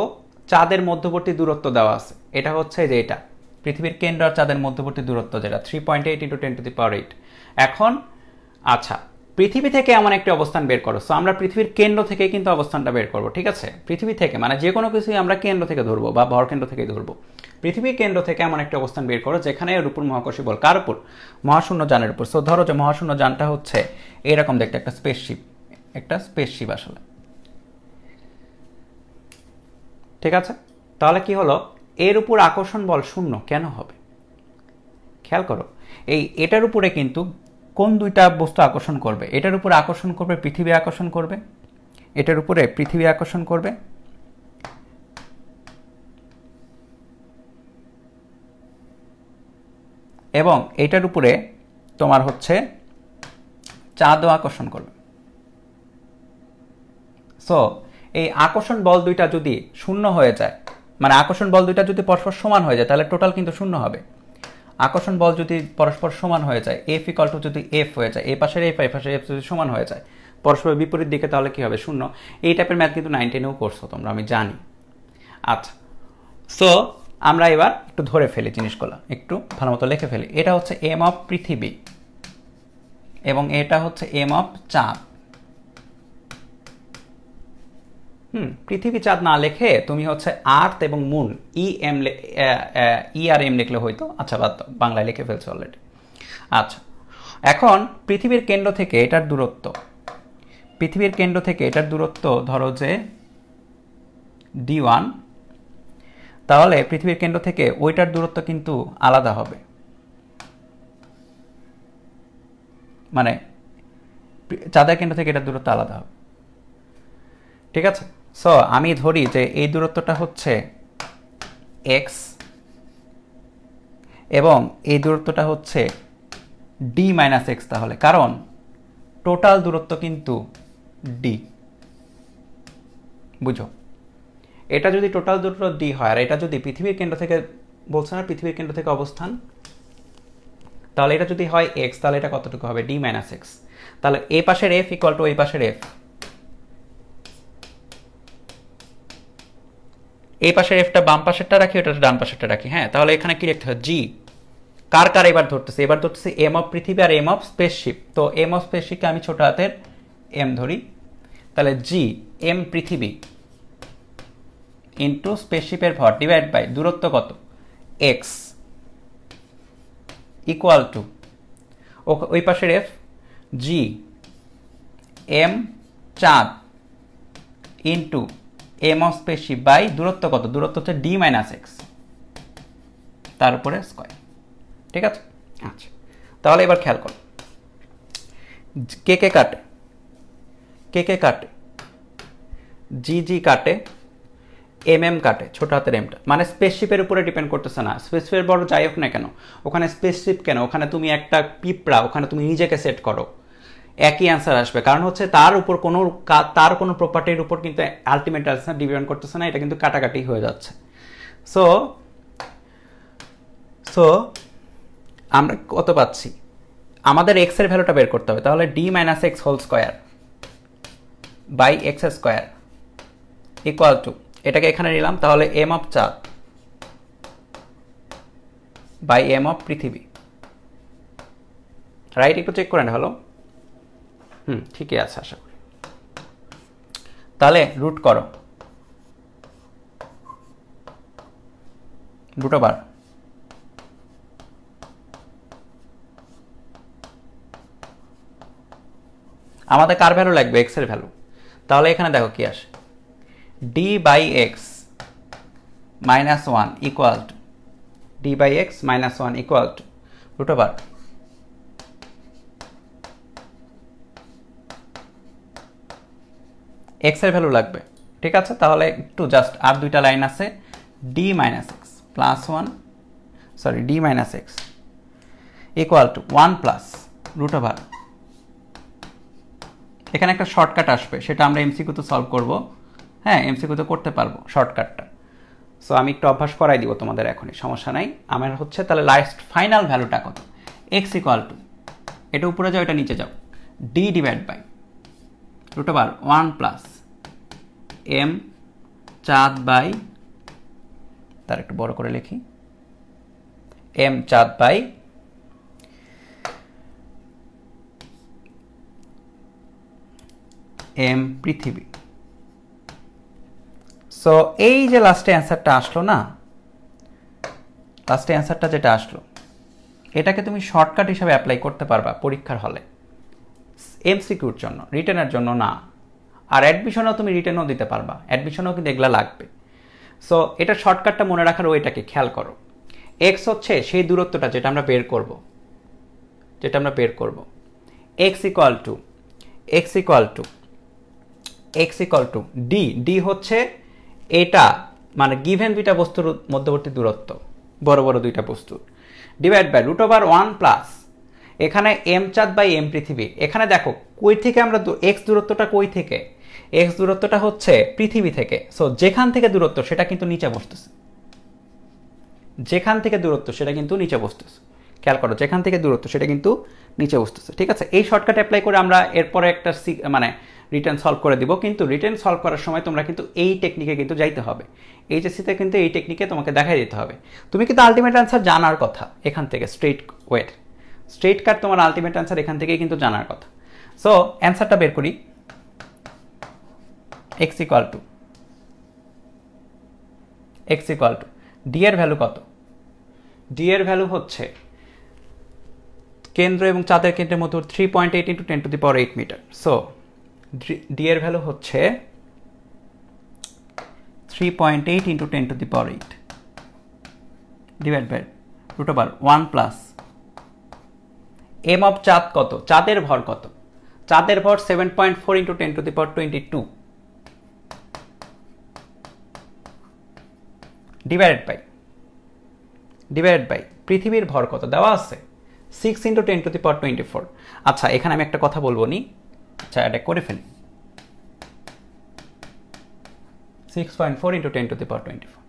চাঁদের মধ্যবর্তী দূরত্ব দেওয়া আছে। এটা হচ্ছে যে এটা, পৃথিবীর কেন্দ্র আর চাঁদের মধ্যবর্তী দূরত্ব যেটা three point eight into ten to the power eight এখন আচ্ছা পৃথিবী থেকে এমন একটি অবস্থান বের করো। সো আমরা পৃথিবীর কেন্দ্র থেকে কিন্তু অবস্থানটা বের করব, ঠিক আছে? পৃথিবী থেকে মানে যে কোনো কিছুই আমরা কেন্দ্র থেকে ধরবো বা ভর কেন্দ্র থেকে ধরবো। পৃথিবীর কেন্দ্র থেকে এমন একটা অবস্থান বের করো যেখানে এর উপর মহাকর্ষী বল কার উপর? মহাশূন্য যানের উপর। সো ধরো যে মহাশূন্য যানটা হচ্ছে এরকম দেখতে, একটা স্পেসশিপ একটা স্পেসশিপ আসলে। ঠিক আছে? তাহলে কি হলো? এর উপর আকর্ষণ বল শূন্য কেন হবে? খেয়াল করো, এই এটার উপরে কিন্তু কোন দুইটা বস্তু আকর্ষণ করবে? এটার উপরে আকর্ষণ করবে, পৃথিবী আকর্ষণ করবে। এটার উপরে পৃথিবী আকর্ষণ করবে। এবং এটার উপরে তোমার হচ্ছে চাঁদও আকর্ষণ করবে। সো এই আকর্ষণ বল দুইটা যদি শূন্য হয়ে যায় মানে আকর্ষণ বল দুইটা যদি পরস্পর সমান হয়ে যায়, তাহলে টোটাল কিন্তু শূন্য হবে। আকর্ষণ বল যদি পরস্পর সমান হয়ে যায় এফ ইকাল টু যদি এফ হয়ে যায়, এ পাশের এফ এ পাশের এফ যদি সমান হয়ে যায় পরস্পর বিপরীত দিকে তাহলে কি হবে? শূন্য। এই টাইপের ম্যাথ কিন্তু নাইন টেনেও করছ তোমরা, আমি জানি। আচ্ছা। সো আমরা এবার একটু ধরে ফেলি জিনিসগুলো। একটু ভালো মতো লিখে ফেলি। এটা হচ্ছে এম অফ পৃথিবী এবং এটা হচ্ছে এম অফ চাঁদ। হুম, পৃথিবী চাঁদ না লেখে তুমি হচ্ছে আর্থ এবং মুন ই এম ই আর এম লিখলে হয়তো। আচ্ছা বাদ বাংলায় লিখে ফেলছে অলরেডি আচ্ছা এখন পৃথিবীর কেন্দ্র থেকে এটার দূরত্ব। পৃথিবীর কেন্দ্র থেকে এটার দূরত্ব ধরো যে ডি ওয়ান তাহলে পৃথিবীর কেন্দ্র থেকে ওইটার দূরত্ব কিন্তু আলাদা হবে। মানে চাঁদের কেন্দ্র থেকে এটার দূরত্ব আলাদা হবে। ঠিক আছে? সো আমি ধরি যে এই দূরত্বটা হচ্ছে এক্স এবং এই দূরত্বটা হচ্ছে ডি মাইনাস এক্স তাহলে। কারণ টোটাল দূরত্ব কিন্তু ডি বুঝো? এটা যদি টোটাল দূরত্ব ডি হয়, আর এটা যদি পৃথিবীর কেন্দ্র থেকে বলছে না, পৃথিবীর কেন্দ্র থেকে অবস্থান, তাহলে এটা যদি হয় এক্স তাহলে এটা কতটুকু হবে? ডি মাইনাস এক্স তাহলে এ পাশের এফ ইকুয়াল টু এই পাশের এফ এই পাশের এফটা বাম পাশেরটা রাখি ওটা ডান পাশেরটা রাখি। হ্যাঁ তাহলে এখানে কি লিখতে হয় জি কার কার এবার ধরতেছে? এবার ধরতেছে এম অফ পৃথিবী আর এম অফ স্পেসশিপ তো এম অফ স্পেসশিপকে আমি ছোট হাতের এম ধরি। তাহলে জি এম পৃথিবী ইন্টু স্পেসশিপের ভর ডিভাইড বাই দূরত্ব কত? এক্স ইকুয়াল টু ওই পাশের এফ জি এম চাঁদ ইন্টু এম অফ বাই দূরত্ব কত? দূরত্ব হচ্ছে ডি মাইনাস এক্স তার উপরে স্কোয়ার ঠিক আছে? আচ্ছা। তাহলে এবার খেয়াল করো। কে কে কাটে? কে কে কাটে? জি জি কাটে এম এম কাটে, ছোট হাতের এমটা মানে স্পেসশিপের উপরে ডিপেন্ড করতেছে না। স্পেসশিপের বড় যাই হোক না কেন, ওখানে স্পেসশিপ কেন? ওখানে তুমি একটা পিঁপড়া, ওখানে তুমি নিজেকে সেট করো। একই অ্যান্সার আসবে। কারণ হচ্ছে তার উপর কোনো তার কোনো প্রপার্টির উপর কিন্তু আলটিমেট অ্যান্সার ডিপেন্ড করতেছে না, এটা কিন্তু কাটাকাটি হয়ে যাচ্ছে। সো সো আমরা কত পাচ্ছি? আমাদের এক্সের ভ্যালুটা বের করতে হবে, তাহলে D minus X whole square by X square equal to এটাকে এখানে নিলাম, তাহলে এম অফ চাঁদ বাই এম অফ পৃথিবী। রাইট একটু চেক করেন হলো হুম, ঠিকই আছে আশা করি। তাহলে রুট করো। রুট ওভার আমাদের কার ভ্যালু লাগবে? এক্সের ভ্যালু তাহলে এখানে দেখো কি আসে। D by X minus one equal D by X minus one equal to root over এক্সের ভ্যালু লাগবে, ঠিক আছে? তাহলে একটু জাস্ট আর দুইটা লাইন আছে D minus X plus one sorry D minus X equal to one plus root over এখানে একটা শর্টকাট আসবে, সেটা আমরা এমসিকিউতে সলভ করব। হ্যাঁ এমসিকিউতে করতে পারব শর্টকাটটা সো আমি একটু অভ্যাস করাই দিব তোমাদের এখনই, সমস্যা নাই। আমার হচ্ছে তাহলে লাস্ট ফাইনাল ভ্যালুটা কত? এক্স ইকুয়াল টু এটা উপরে যাও, এটা নিচে যাও। D divide by root over one plus M চাঁদ বাই, তার একটু বড় করে লিখি এম চাঁদ বাই এম পৃথিবী। সো এই যে লাস্টে অ্যান্সারটা আসলো না লাস্টে অ্যান্সারটা যেটা আসলো, এটাকে তুমি শর্টকাট হিসাবে অ্যাপ্লাই করতে পারবা পরীক্ষার হলে। এমসিকিউর জন্য রিটার্নের জন্য না। আর অ্যাডমিশনও তুমি রিটেনও দিতে পারবা। অ্যাডমিশনও কিন্তু এগুলা লাগবে। সো এটা শর্টকাটটা মনে রাখার ওইটাকে খেয়াল করো। এক্স হচ্ছে সেই দূরত্বটা যেটা আমরা বের করব। যেটা আমরা বের করব। X equal to X equal to X equal to D D হচ্ছে এটা মানে গিভেন দুইটা বস্তুর মধ্যবর্তী দূরত্ব। বড় বড় দুইটা বস্তুর divide by root over one plus এখানে এম চাঁদ বাই এম পৃথিবী। এখানে দেখো, কই থেকে আমরা এক্স দূরত্বটা কই থেকে? এক্স দূরত্বটা হচ্ছে পৃথিবী থেকে। সো যেখান থেকে দূরত্ব, সেটা কিন্তু নিচে বসতেছে। যেখান থেকে দূরত্ব, সেটা কিন্তু নিচে বসতেছে। খেয়াল করো, যেখান থেকে দূরত্ব, সেটা কিন্তু নিচে বসতেছে। ঠিক আছে? এই শর্টকাট অ্যাপ্লাই করে আমরা এরপরে একটা মানে রিটার্ন সলভ করে দিব। কিন্তু রিটার্ন সলভ করার সময় তোমরা কিন্তু এই টেকনিকে কিন্তু যাইতে হবে। এইচএসসিতে কিন্তু এই টেকনিকে তোমাকে দেখাই দিতে হবে। তুমি কিন্তু আলটিমেট অ্যান্সার জানার কথা, এখান থেকে স্ট্রেট ওয়েট স্ট্রেট কাট তোমার আলটিমেট অ্যান্সার এখান থেকেই কিন্তু জানার কথা। সো অ্যান্সারটা বের করি। X equal to X equal to D এর ভ্যালু কত? ডি এর ভ্যালু হচ্ছে কেন্দ্র এবং চাঁদের কেন্দ্রের মতো three point eight into ten to the power eight metre so D এর ভ্যালু হচ্ছে three point eight into ten to the power eight divide by root over one plus M of চাঁদ কত? চাঁদের ভর কত? চাঁদের ভর seven point four into ten to the power twenty two divided by divided by পৃথিবীর ভর কত? দেওয়া আছে। Six into ten to the power twenty four আচ্ছা এখানে আমি একটা কথা বলব নি। আচ্ছা এটা করে ফেলি। Six point four into ten to the power twenty four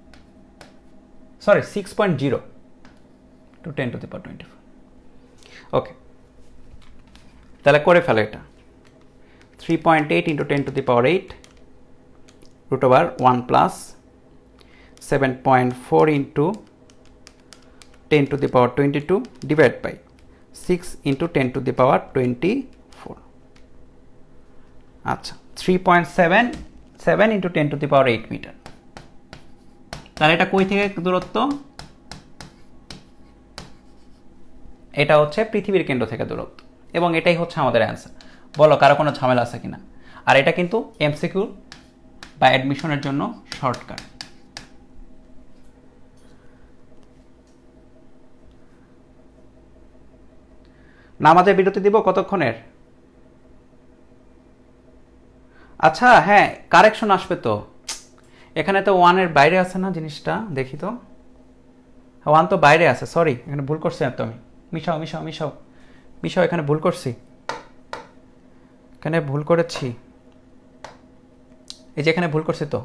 sorry six point zero two ten to the power twenty four okay তাহলে করে ফেলো এটা। Three point eight into ten to the power eight root over one plus seven point four into ten to the power twenty two divide by six into ten to the power twenty four আচ্ছা three point seven seven into ten to the power eight metre তাহলে এটা কই থেকে দূরত্ব? এটা হচ্ছে পৃথিবীর কেন্দ্র থেকে দূরত্ব। এবং এটাই হচ্ছে আমাদের অ্যান্সার বলো, কারও কোনো ঝামেলা আছে কিনা? আর এটা কিন্তু এমসিকিউ বা অ্যাডমিশনের জন্য শর্টকাট নামাজের বিরতি দিব কতক্ষণের? আচ্ছা হ্যাঁ কারেকশন আসবে তো। এখানে তো ওয়ানের বাইরে আছে না জিনিসটা? দেখি তো। ওয়ান তো বাইরে আছে সরি এখানে ভুল করছি তো আমি মিশাও মিশাও মিশাও। মিশাও এখানে ভুল করছি। এখানে ভুল করেছি। এই যে এখানে ভুল করছি তো।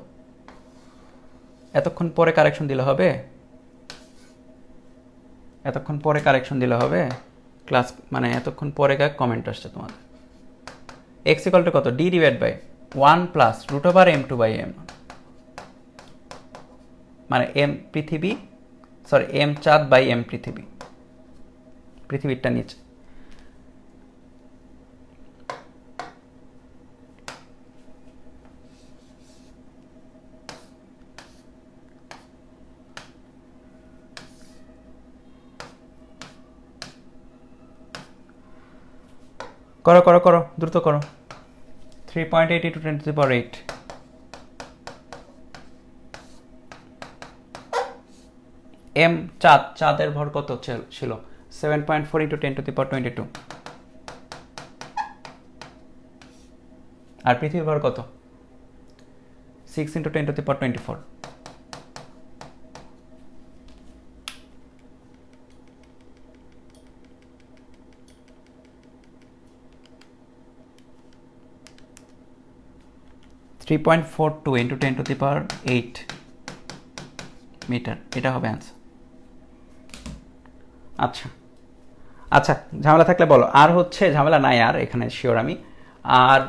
এতক্ষণ পরে কারেকশন দিলে হবে? এতক্ষণ পরে কারেকশন দিলে হবে? ক্লাস মানে এতক্ষণ পরে কমেন্ট আসছে তোমাদের। এক্স ইকাল টু কত? D divide by one plus root over M two by M মানে এম পৃথিবী সরি এম চাঁদ বাই এম পৃথিবী। পৃথিবীরটা নিচে। করো করো করো, দ্রুত করো। Three point eight two ten to the power eight M চাঁদ, চাঁদের ভর কত ছিল? Seven point four into ten to the power twenty two আর পৃথিবীর ভর কত? Six into ten to the power twenty four three point four two into ten to the power eight metre এটা হবে অ্যান্সার আচ্ছা। আচ্ছা ঝামেলা থাকলে বলো। আর হচ্ছে ঝামেলা নাই আর, এখানে শিওর আমি। আর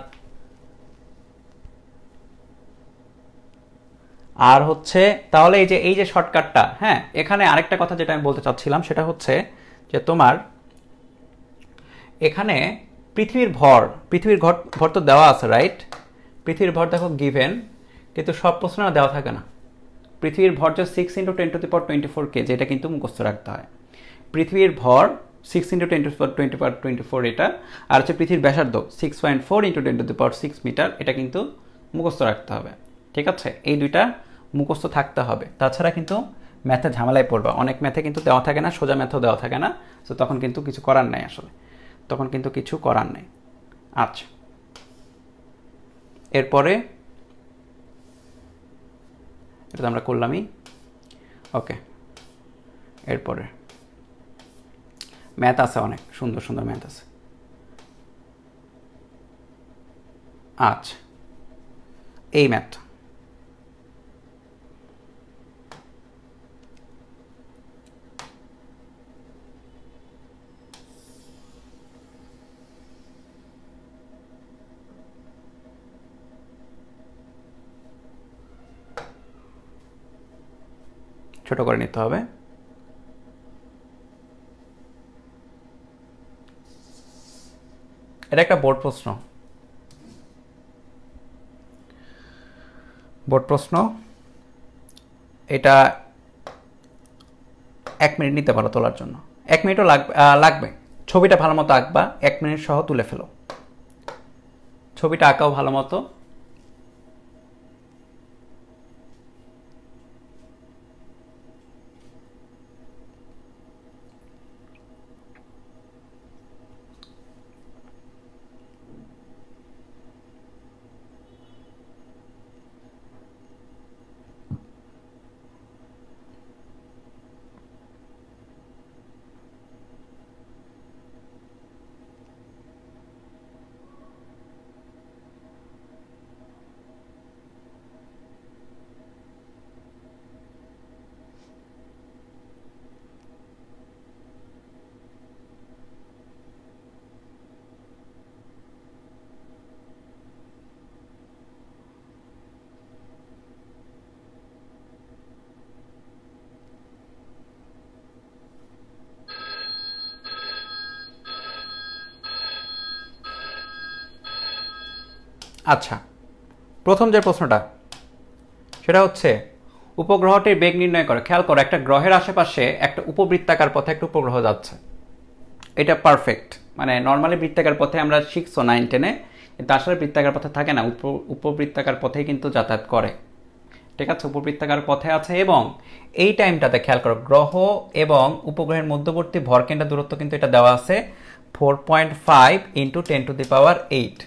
আর হচ্ছে, তাহলে এই যে এই যে শর্টকাটটা হ্যাঁ এখানে আরেকটা কথা যেটা আমি বলতে চাচ্ছিলাম, সেটা হচ্ছে যে তোমার এখানে পৃথিবীর ভর, পৃথিবীর ঘর ভর তো দেওয়া আছে রাইট পৃথিবীর ভর দেখো গিভেন কিন্তু সব প্রশ্ন দেওয়া থাকে না। পৃথিবীর ভর যে six into ten to the twenty four KG এটা কিন্তু মুখস্থ রাখতে হয়। পৃথিবীর ভর six into ten to power twenty power twenty four এটা, আর হচ্ছে পৃথিবীর ব্যাসার্ধ six point four into ten to the six metre এটা কিন্তু মুখস্থ রাখতে হবে। ঠিক আছে? এই দুইটা মুখস্থ থাকতে হবে। তাছাড়া কিন্তু ম্যাথে ঝামেলায় পড়বা। অনেক ম্যাথে কিন্তু দেওয়া থাকে না, সোজা ম্যাথও দেওয়া থাকে না। তো তখন কিন্তু কিছু করার নাই আসলে। তখন কিন্তু কিছু করার নেই। আচ্ছা। এরপরে, এটা তো আমরা করলামই। ওকে, এরপরে। ম্যাথ আছে অনেক, সুন্দর সুন্দর ম্যাথ আছে। আচ্ছা এই ম্যাথ। ছোট করে নিতে হবে। এটা একটা বোর্ড প্রশ্ন। বোর্ড প্রশ্ন, এটা এক মিনিট নিতে পারো তোলার জন্য। এক মিনিটও লাগবে লাগবে। ছবিটা ভালো মতো আঁকবা, এক মিনিট সহ তুলে ফেলো। ছবিটা আঁকাও ভালো মতো। আচ্ছা প্রথম যে প্রশ্নটা, সেটা হচ্ছে উপগ্রহটির বেগ নির্ণয় করে, খেয়াল করো, একটা গ্রহের আশেপাশে একটা উপবৃত্তাকার পথে একটা উপগ্রহ যাচ্ছে। এটা পারফেক্ট মানে নর্মালি বৃত্তাকার পথে আমরা শিখছো নাইন টেনে কিন্তু আসলে বৃত্তাকার পথে থাকে না উপবৃত্তাকার পথেই কিন্তু যাতায়াত করে। ঠিক আছে, উপবৃত্তাকার পথে আছে এবং এই টাইমটাতে খেয়াল করো, গ্রহ এবং উপগ্রহের মধ্যবর্তী ভরকেন্দ্র দূরত্ব কিন্তু এটা দেওয়া আছে four point five into ten to the power eight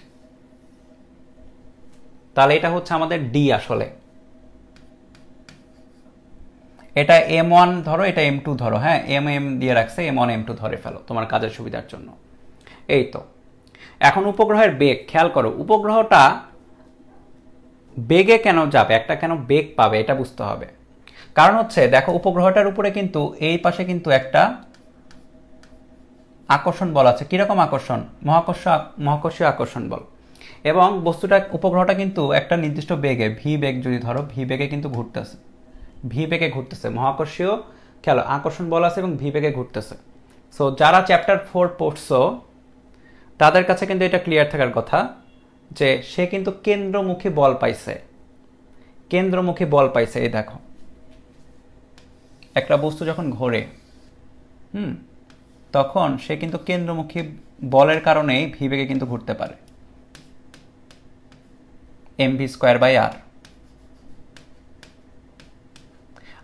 তাহলে এটা হচ্ছে আমাদের ডি আসলে। এটা এম ওয়ান ধরো, এটা এম টু ধরো হ্যাঁ? এম এম দিয়ে রাখছে এম ওয়ান এম টু ধরে ফেলো তোমার কাজের সুবিধার জন্য। এই তো। এখন উপগ্রহের বেগ, খেয়াল করো, উপগ্রহটা বেগে কেন যাবে, একটা কেন বেগ পাবে, এটা বুঝতে হবে। কারণ হচ্ছে, দেখো, উপগ্রহটার উপরে কিন্তু, এই পাশে কিন্তু একটা আকর্ষণ বল আছে। কীরকম আকর্ষণ? মহাকর্ষ, মহাকর্ষীয় আকর্ষণ বল। এবং বস্তুটা, উপগ্রহটা কিন্তু একটা নির্দিষ্ট বেগে ভি বেগ যদি ধরো ভি বেগে কিন্তু ঘুরতেছে। ভি বেগে ঘুরতেছে। মহাকর্ষীয় খেলো, আকর্ষণ বল আছে এবং ভি বেগে ঘুরতেছে। সো যারা চ্যাপ্টার ফোর পড়ছো, তাদের কাছে কিন্তু এটা ক্লিয়ার থাকার কথা যে সে কিন্তু কেন্দ্রমুখী বল পাইছে। কেন্দ্রমুখী বল পাইছে, এই দেখো। একটা বস্তু যখন ঘোরে, হুম, তখন সে কিন্তু কেন্দ্রমুখী বলের কারণেই ভি বেগে কিন্তু ঘুরতে পারে। M V square by R.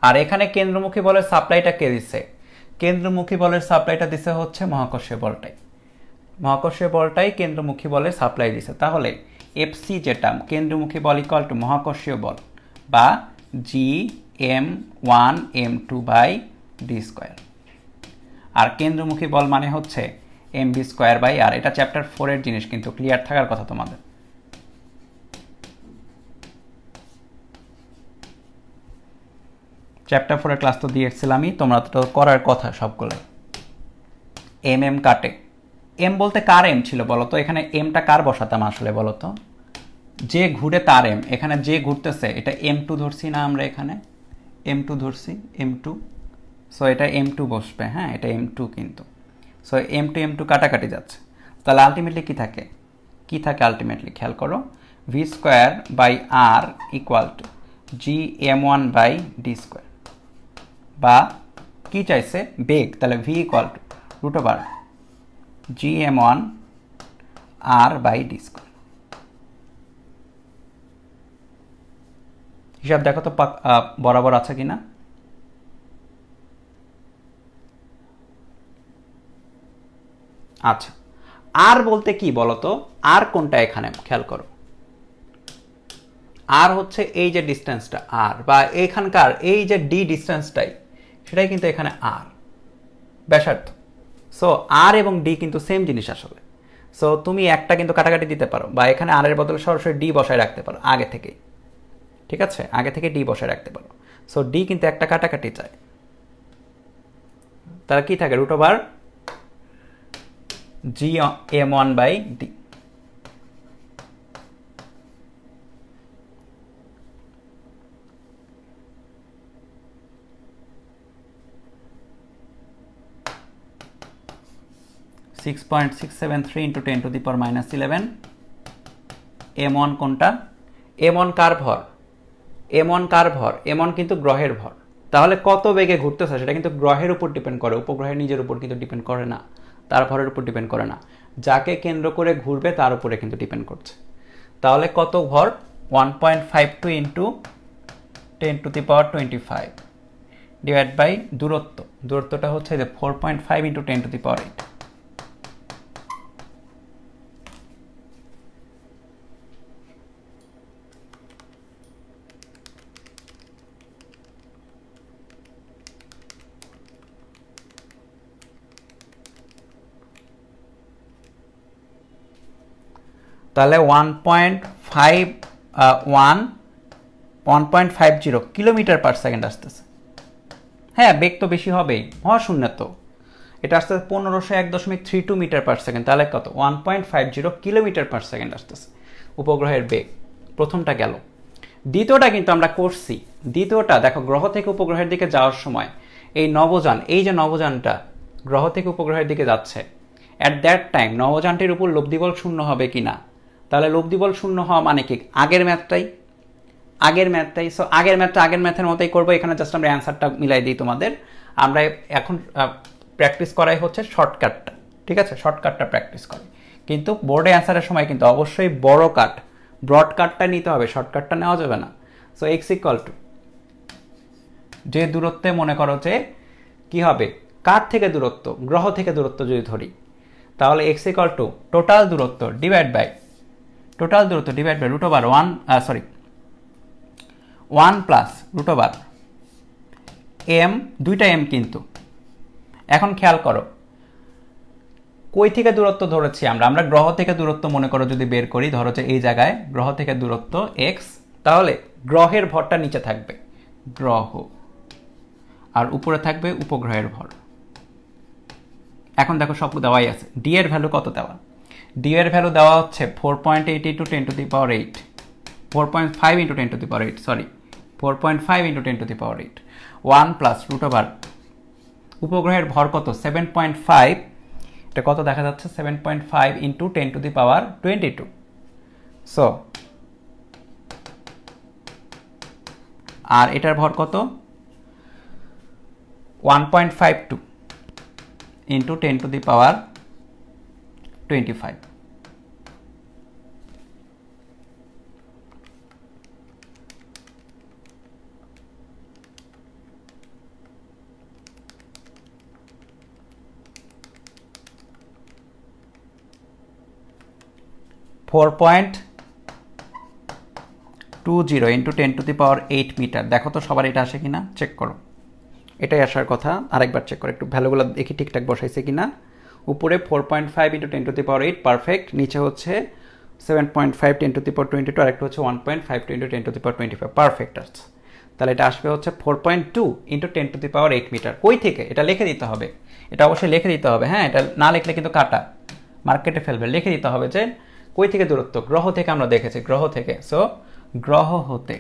আর এখানে কেন্দ্রমুখী বলের সাপ্লাইটা কে দিচ্ছে কেন্দ্রমুখী বলের সাপ্লাইটা দিছে হচ্ছে মহাকর্ষীয় বলটাই। মহাকর্ষীয় বলটাই কেন্দ্রমুখী বলে সাপ্লাই দিছে। তাহলে এফসি যেটা, কেন্দ্রমুখী বল ইকুয়াল টু মহাকর্ষীয় বল বা G M one M two by D square আর কেন্দ্রমুখী বল মানে হচ্ছে M V square by R এটা চ্যাপ্টার ফোরের জিনিস, কিন্তু ক্লিয়ার থাকার কথা তোমাদের। চ্যাপ্টার ফোরের ক্লাস তো দিয়েছিলামই তোমরা তো করার কথা সবগুলো। এম এম কাটে এম বলতে কার এম ছিল বলো তো? এখানে এমটা কার বসাতাম আসলে বলো তো? যে ঘুরে তার এম এখানে যে ঘুরতেছে, এটা এম টু ধরছি না আমরা এখানে? এম টু ধরছি এম টু সো এটা এম টু বসবে হ্যাঁ? এটা এম টু কিন্তু। So M two M two কাটাকাটি যাচ্ছে। তাহলে আলটিমেটলি কী থাকে? কি থাকে আলটিমেটলি খেয়াল করো। V square by R equal to G M one by D square বা কি চাইছে? বেগ, তাহলে V equal to root over G M one R by D square হিসাব দেখো তো বরাবর আছে কিনা? আচ্ছা। আর বলতে কি বলতো? আর কোনটা এখানে? খেয়াল করো। আর হচ্ছে এই যে ডিস্টেন্সটা আর বা এখানকার এই যে ডি ডিস্টেন্সটাই সেটাই কিন্তু এখানে আর ব্যাসার্থ সো আর এবং ডি কিন্তু সেম জিনিস আসলে। সো তুমি একটা কিন্তু কাটাকাটি দিতে পারো বা এখানে আর এর বদলে সরাসরি ডি বসায় রাখতে পারো, আগে থেকেই। ঠিক আছে? আগে থেকে ডি বসায় রাখতে পারো। সো ডি কিন্তু একটা কাটাকাটি চায় তাহলে কি থাকে? Root over G M one by D six point six seven three into ten to the power minus eleven M one কোনটা? এম ওয়ান কার ভর? এম ওয়ান কার ভর? এম ওয়ান কিন্তু গ্রহের ভর। তাহলে কত বেগে ঘুরতেছে সেটা কিন্তু গ্রহের উপর ডিপেন্ড করে উপগ্রহের নিজের উপর কিন্তু ডিপেন্ড করে না, তার ভরের উপর ডিপেন্ড করে না। যাকে কেন্দ্র করে ঘুরবে তার উপরে কিন্তু ডিপেন্ড করছে। তাহলে কত ভর? One point five two into ten to the power twenty five divide by দূরত্ব। দূরত্বটা হচ্ছে যে four point five into ten to the power eight তাহলে one point five one one point five zero kilometre per second আসতেছে। হ্যাঁ বেগ তো বেশি হবেই মহাশূন্য তো। এটা আসতেছে পনেরোশো এক দশমিক three two metre per second তাহলে কত? One point five zero kilometre per second আসতেছে উপগ্রহের বেগ। প্রথমটা গেল। দ্বিতীয়টা কিন্তু আমরা করছি। দ্বিতীয়টা, দেখো, গ্রহ থেকে উপগ্রহের দিকে যাওয়ার সময়, এই নবযান, এই যে নবযানটা, গ্রহ থেকে উপগ্রহের দিকে যাচ্ছে। অ্যাট দ্যাট টাইম নবযানটির উপর লব্ধিবল শূন্য হবে কি না তাহলে লব্ধি বল শূন্য হওয়া মানে কি? আগের ম্যাথটাই। আগের ম্যাথটাই। সো আগের ম্যাথটা আগের ম্যাথের মতোই করব। এখানে জাস্ট আমরা অ্যান্সারটা মিলাই দিই তোমাদের। আমরা এখন প্র্যাকটিস করাই হচ্ছে শর্টকাটটা ঠিক আছে? শর্টকাটটা প্র্যাকটিস করে। কিন্তু বোর্ডে অ্যান্সারের সময় কিন্তু অবশ্যই বড় কাট ব্রড কাটটা নিতে হবে। শর্টকাটটা নেওয়া যাবে না। সো এক্স ইকাল টু যে দূরত্বে মনে করো যে কী হবে? কার থেকে দূরত্ব? গ্রহ থেকে দূরত্ব যদি ধরি, তাহলে এক্স ইকাল টু টোটাল দূরত্ব ডিভাইড বাই টোটাল দূরত্ব divide by root over one sorry one plus root over M দুইটা এম কিন্তু। এখন খেয়াল করো, কই থেকে দূরত্ব ধরেছি আমরা? আমরা গ্রহ থেকে দূরত্ব মনে করো যদি বের করি, ধরো যে এই জায়গায় গ্রহ থেকে দূরত্ব এক্স তাহলে গ্রহের ভরটা নিচে থাকবে, গ্রহ, আর উপরে থাকবে উপগ্রহের ভর। এখন দেখো সব দেওয়াই আছে ডি এর ভ্যালু কত দেওয়া? ডি এর ভ্যালু দেওয়া হচ্ছে four point eight into ten to the power eight four point five into ten to the power eight sorry four point five into ten to the power eight one plus root over উপগ্রহের ভর কত? Seven point five এটা কত দেখা যাচ্ছে? Seven point five into ten to the power twenty two so আর এটার ভর কত? One point five two into ten to the power twenty five four point two zero into ten to the power eight metre দেখো তো সবার এটা আসে কিনা? Check করো। এটাই আসার কথা। আরেকবার চেক করো। একটু ভ্যালুগুলো দেখি ঠিকঠাক বসাইছে কিনা। উপরে four point five into ten to the power eight perfect নিচে হচ্ছে seven point five ten to the power twenty two আরেকটা হচ্ছে one point five two into ten to the twenty five perfect আসছে তাহলে এটা আসবে হচ্ছে four point two into ten to the power eight metre কই থেকে? এটা লিখে দিতে হবে। এটা অবশ্যই লিখে দিতে হবে। হ্যাঁ এটা না লিখলে কিন্তু কাটা। মার্কেটে ফেলবে। লিখে দিতে হবে যে কই থেকে দূরত্ব? গ্রহ থেকে আমরা দেখেছি, গ্রহ থেকে। সো গ্রহ হতে।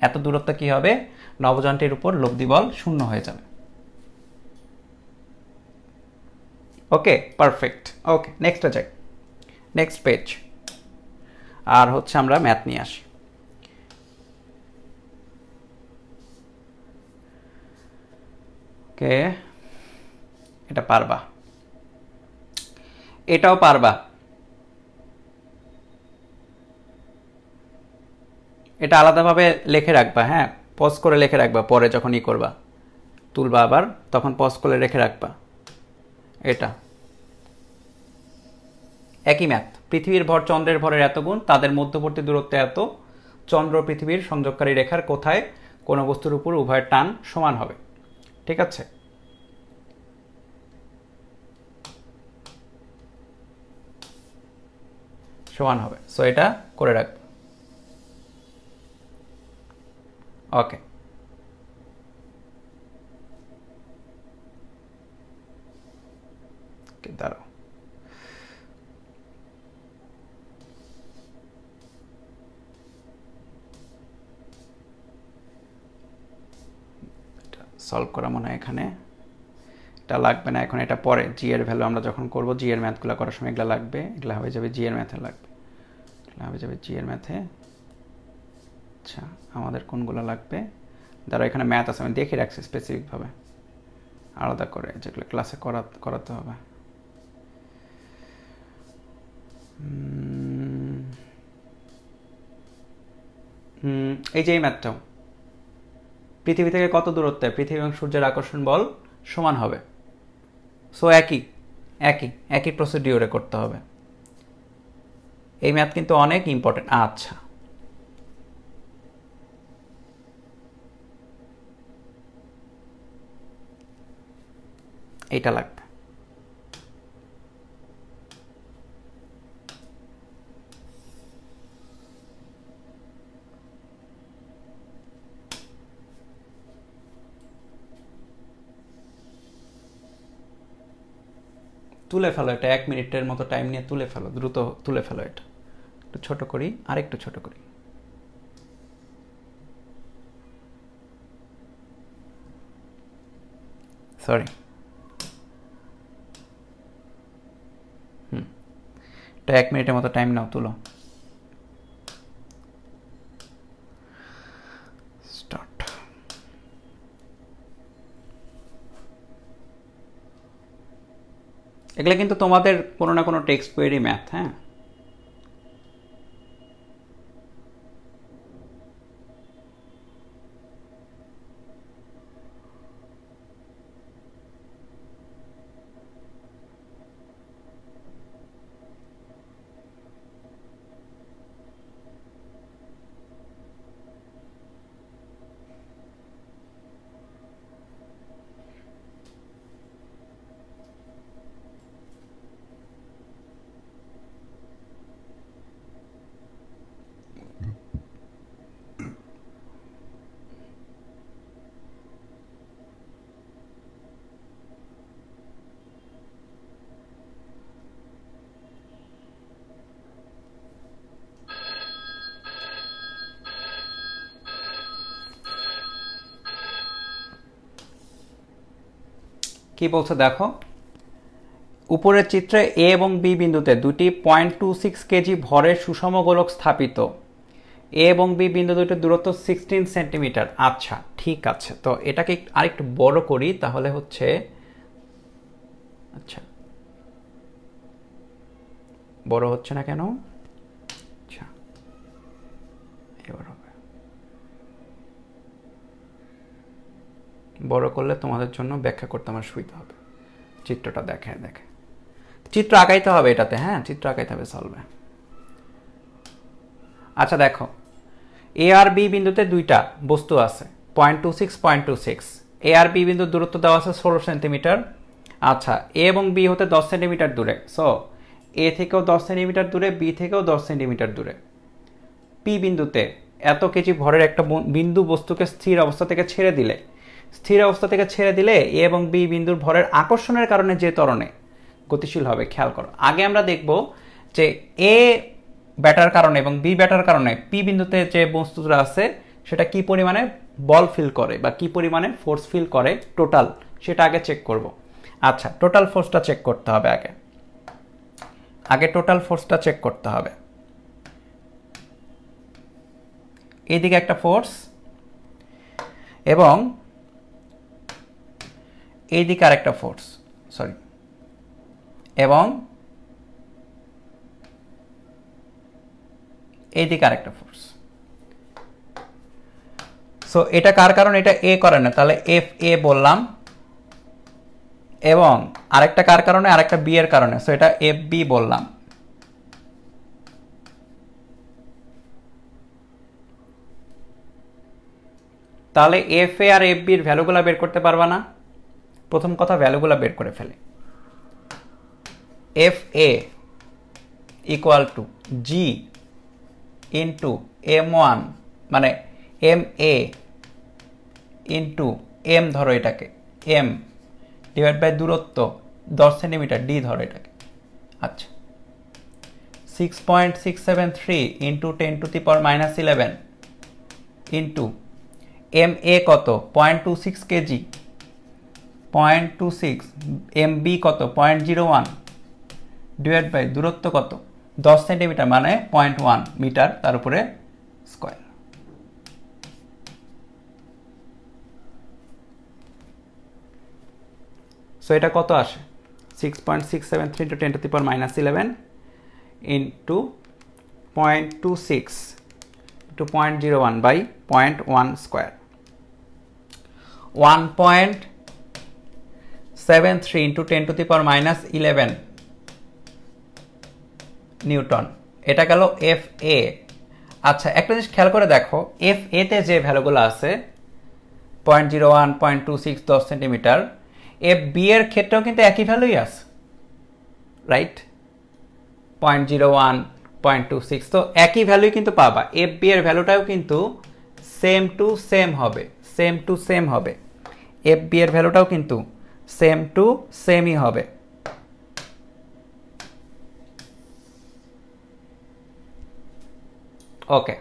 এত দূরত্ব কি হবে? নবযন্ত্রের উপর লব্ধি বল শূন্য হয়ে যাবে। ওকে পারফেক্ট ওকে নেক্সটে যাই নেক্সট পেজ আর হচ্ছে আমরা ম্যাথ নিয়ে আসি। ওকে এটা পারবা। এটাও পারবা। এটা আলাদাভাবে লিখে রাখবা হ্যাঁ? পজ করে লিখে রাখবা, পরে যখন ই করবা। তুলবা আবার, তখন পজ করে রেখে রাখবা। এটা। একই ম্যাথ পৃথিবীর ভর চন্দ্রের ভরের এত গুণ, তাদের মধ্যবর্তী দূরত্ব এত, চন্দ্র পৃথিবীর সংযোগকারী রেখার কোথায়? কোনো বস্তুর উপর উভয়ের টান সমান হবে। ঠিক আছে? সমান হবে। সো এটা করে রাখবে। ওকে দাঁড়াও। সলভ করা মনে হয় এখানে। এটা লাগবে না, এখন এটা পরে। জি এর ভ্যালু আমরা যখন করব জি এর ম্যাথগুলো করার সময় এগুলো লাগবে। এগুলো হয়ে যাবে জি এর ম্যাথে লাগবে। হয়ে যাবে জি এর ম্যাথে আচ্ছা আমাদের কোনগুলো লাগবে? যারা এখানে ম্যাথ আছে, আমি দেখে রাখছি স্পেসিফিকভাবে আলাদা করে যেগুলো ক্লাসে করা করাতে হবে। এই যে এই ম্যাথটাও পৃথিবী থেকে কত দূরত্বে? পৃথিবী এবং সূর্যের আকর্ষণ বল সমান হবে। সো একই একই একই প্রসিডিওরে করতে হবে। এই ম্যাথ কিন্তু অনেক ইম্পর্টেন্ট আচ্ছা। এটা লাগবে। তুলে ফেলো এটা, এক মিনিটের মতো টাইম নিয়ে তুলে ফেলো, দ্রুত তুলে ফেলো এটা। একটু ছোট করি আর একটু ছোট করি। সরি হুম। এক মিনিটের মতো টাইম নাও, তুলো। এগুলো কিন্তু তোমাদের কোনো না কোনো টেক্সট বইয়েরই ম্যাথ হ্যাঁ? কি বলছে দেখো? উপরের চিত্রে এ এবং বি বিন্দুতে দুটি পয়েন্ট টু সিক্স কেজি ভরের সুষম গোলক স্থাপিত। এ এবং বি বিন্দু দুটির দূরত্ব সিক্সটিন সেন্টিমিটার আচ্ছা ঠিক আছে। তো এটাকে আরেকটু বড় করি, তাহলে হচ্ছে আচ্ছা বড় হচ্ছে না কেন আচ্ছা এবার হবে বড় করলে তোমাদের জন্য ব্যাখ্যা করতে আমার সুবিধা হবে। চিত্রটা দেখে দেখে। চিত্র আঁকাইতে হবে এটাতে হ্যাঁ? চিত্র আঁকাইতে হবে সলভে আচ্ছা দেখো। এ আর বি বিন্দুতে দুইটা বস্তু আছে। Point two six point two six A R B বিন্দুর দূরত্ব দেওয়া আছে ষোলো সেন্টিমিটার আচ্ছা এ এবং বি হতে দশ সেন্টিমিটার দূরে। সো এ থেকেও দশ সেন্টিমিটার দূরে বি থেকেও দশ সেন্টিমিটার দূরে। পি বিন্দুতে এত কেজি ভরের একটা বিন্দু বস্তুকে স্থির অবস্থা থেকে ছেড়ে দিলে স্থির অবস্থা থেকে ছেড়ে দিলে এ এবং বি বিন্দুর ভরের আকর্ষণের কারণে যে ত্বরণে গতিশীল হবে, খেয়াল করো। আগে আমরা দেখব যে এ ব্যাটার কারণে এবং বি ব্যাটার কারণে পি বিন্দুতে যে বস্তুটা আছে, সেটা কি পরিমাণে বল ফিল করে বা কি পরিমাণে ফোর্স ফিল করে? টোটাল, সেটা আগে চেক করব। আচ্ছা টোটাল ফোর্সটা চেক করতে হবে আগে। আগে টোটাল ফোর্সটা চেক করতে হবে। এইদিকে একটা ফোর্স এবং এইদিকে আরেকটা ফোর্স সরি এবং এইদিকে আরেকটা ফোর্স সো এটা কার কারণ? এটা এ করে না। তাহলে এফ এ বললাম। এবং আরেকটা কার কারণে? আরেকটা বি এর কারণে। সো এটা এফ বি বললাম। তাহলে এফ এ আর এফ বির ভ্যালুগুলো বের করতে পারবা না? প্রথম কথা ভ্যালুগুলো বের করে ফেলে। F A equal to G into M one মানে এম এ ইন্টু এম ধরো এটাকে এম ডিভাইড বাই দূরত্ব দশ সেন্টিমিটার ডি ধরো এটাকে। আচ্ছা। Six point six seven three into ten to the power minus eleven into M A কত? Point two six KG point two six M B কত? Point zero one divide by দূরত্ব কত? দশ centimetre মানে point one metre, তার উপরে square so এটা কত আসে? Six point six seven three into ten to power minus eleven into point two six two point zero one by point one square one point seven three into ten to the power minus eleven newton এটা গেল F এ আচ্ছা একটা জিনিস খেয়াল করে দেখো F এতে যে ভ্যালুগুলো আছে point zero one point two six দশ সেন্টিমিটার এফ বি এর ক্ষেত্রেও কিন্তু একই ভ্যালুই আছে right point zero one point two six তো একই ভ্যালুই কিন্তু পাবা। এফ বি এর ভ্যালুটাও কিন্তু সেম টু সেম হবে সেম টু সেম হবে। এফ বি এর ভ্যালুটাও কিন্তু সেম টু সেমই হবে। ওকে।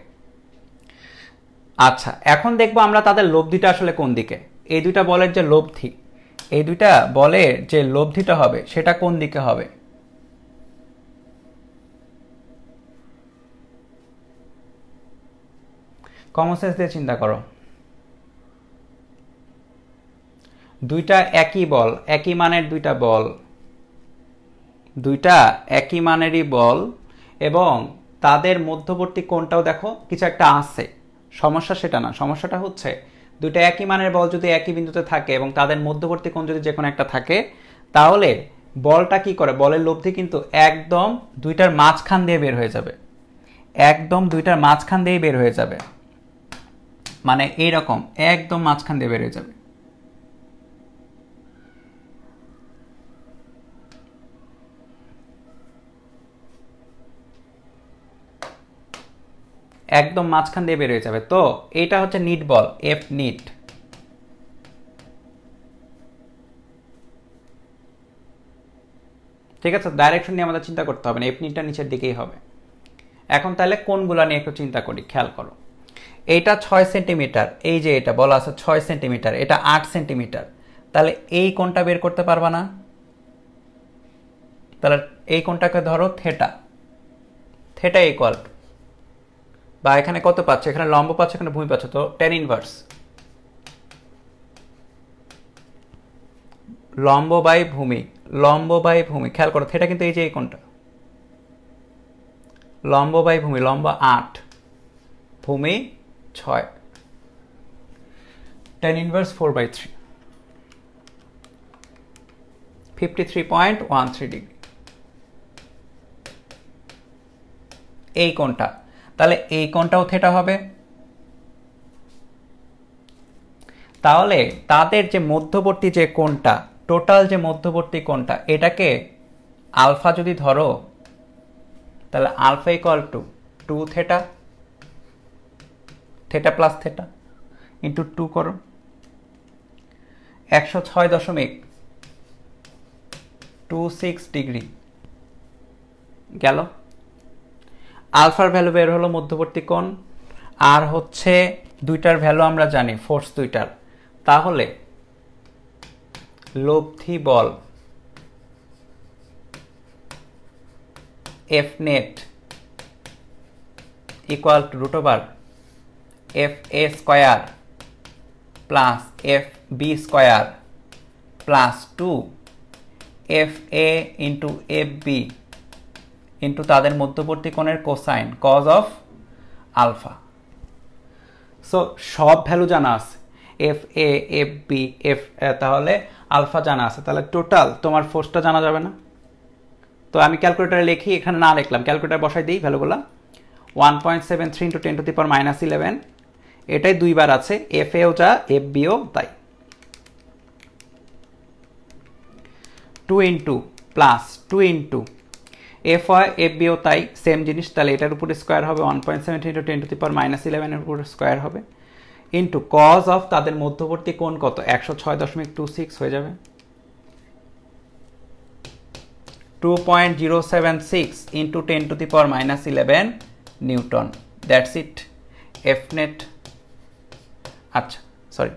আচ্ছা এখন দেখব আমরা তাদের লব্ধিটা আসলে কোন দিকে। এই দুইটা বলের যে লব্ধি, এই দুইটা বলের যে লব্ধিটা হবে, সেটা কোন দিকে হবে? কমন সেন্স দিয়ে চিন্তা করো। দুইটা একই বল, একই মানের দুইটা বল। দুইটা একই মানেরই বল এবং তাদের মধ্যবর্তী কোনটাও দেখো, কিছু একটা আছে। সমস্যা সেটা না, সমস্যাটা হচ্ছে দুইটা একই মানের বল যদি একই বিন্দুতে থাকে এবং তাদের মধ্যবর্তী কোণ যদি যে কোনো একটা থাকে, তাহলে বলটা কি করে? বলের লব্ধি কিন্তু একদম দুইটার মাঝখান দিয়ে বের হয়ে যাবে। একদম দুইটার মাঝখান দিয়ে বের হয়ে যাবে। মানে এইরকম, একদম মাঝখান দিয়ে বের হয়ে যাবে। একদম মাঝখান দিয়ে বের হয়ে যাবে। তো এটা হচ্ছে নিট বল এফ নিট ঠিক আছে? ডাইরেকশন নিয়ে আমাদের চিন্তা করতে হবে না এফ নিটটা নিচের দিকেই হবে। এখন তাহলে কোনগুলো নিয়ে একটু চিন্তা করি, খেয়াল করো। এইটা ছয় সেন্টিমিটার, এই যে এটা বলা আছে ছয় সেন্টিমিটার, এটা আট সেন্টিমিটার। তাহলে এই কোনটা বের করতে পারবা না। তাহলে এই কোনটাকে ধরো থেটা থেটা ইকুয়াল বা এখানে কত পাচ্ছে? এখানে লম্ব পাচ্ছে, এখানে ভূমি পাচ্ছে, তো টেন ইনভার্স লম্ব বাই ভূমি, লম্ব বাই ভূমি, খেয়াল করো থেটা কিন্তু এই যে এই কোনটা লম্ব বাই ভূমি, লম্ব আট, ভূমি ছয়। Tan inverse four by three fifty three point one three degree এই কোনটা তাহলে এই কোনটাও থেটা হবে? তাহলে তাদের যে মধ্যবর্তী যে কোনটা টোটাল যে মধ্যবর্তী কোনটা, এটাকে আলফা যদি ধরো, তাহলে alpha equal to two theta theta plus theta into two করো। একশো ছয় দশমিক টু সিক্স ডিগ্রি গেল। আলফার ভ্যালু বের হলো মধ্যবর্তী কোণ, আর হচ্ছে দুইটার ভ্যালু আমরা জানি ফোর্স দুইটার। তাহলে লব্ধি বল F net equal to root over F A square plus F B square plus two F A into F B into তাদের মধ্যবর্তী কোণের cosine cos of alpha so সব ভ্যালু জানা আছে। F A F B F তাহলে alpha জানা আছে। তাহলে টোটাল তোমার ফোর্সটা জানা যাবে না। তো আমি ক্যালকুলেটারে লিখি, এখানে না লিখলাম। ক্যালকুলেটার বসাই দিই ভ্যালুগুলো one point seven three into ten to the power minus eleven এটাই দুইবার আছে। এফ এও যা এফ বিও তাই। Two into plus two into F হয় এফ বিও তাই সেম জিনিস, তাহলে এটার উপরে স্কোয়ার হবে one point seven into ten to the power minus ইলেভেনের উপরে স্কোয়ার হবে। ইন্টু কজ অফ তাদের মধ্যবর্তী কোণ কত? একশো ছয় দশমিক টু সিক্স হয়ে যাবে। Two point zero seven six into ten to the power minus eleven newton that's it F net আচ্ছা সরি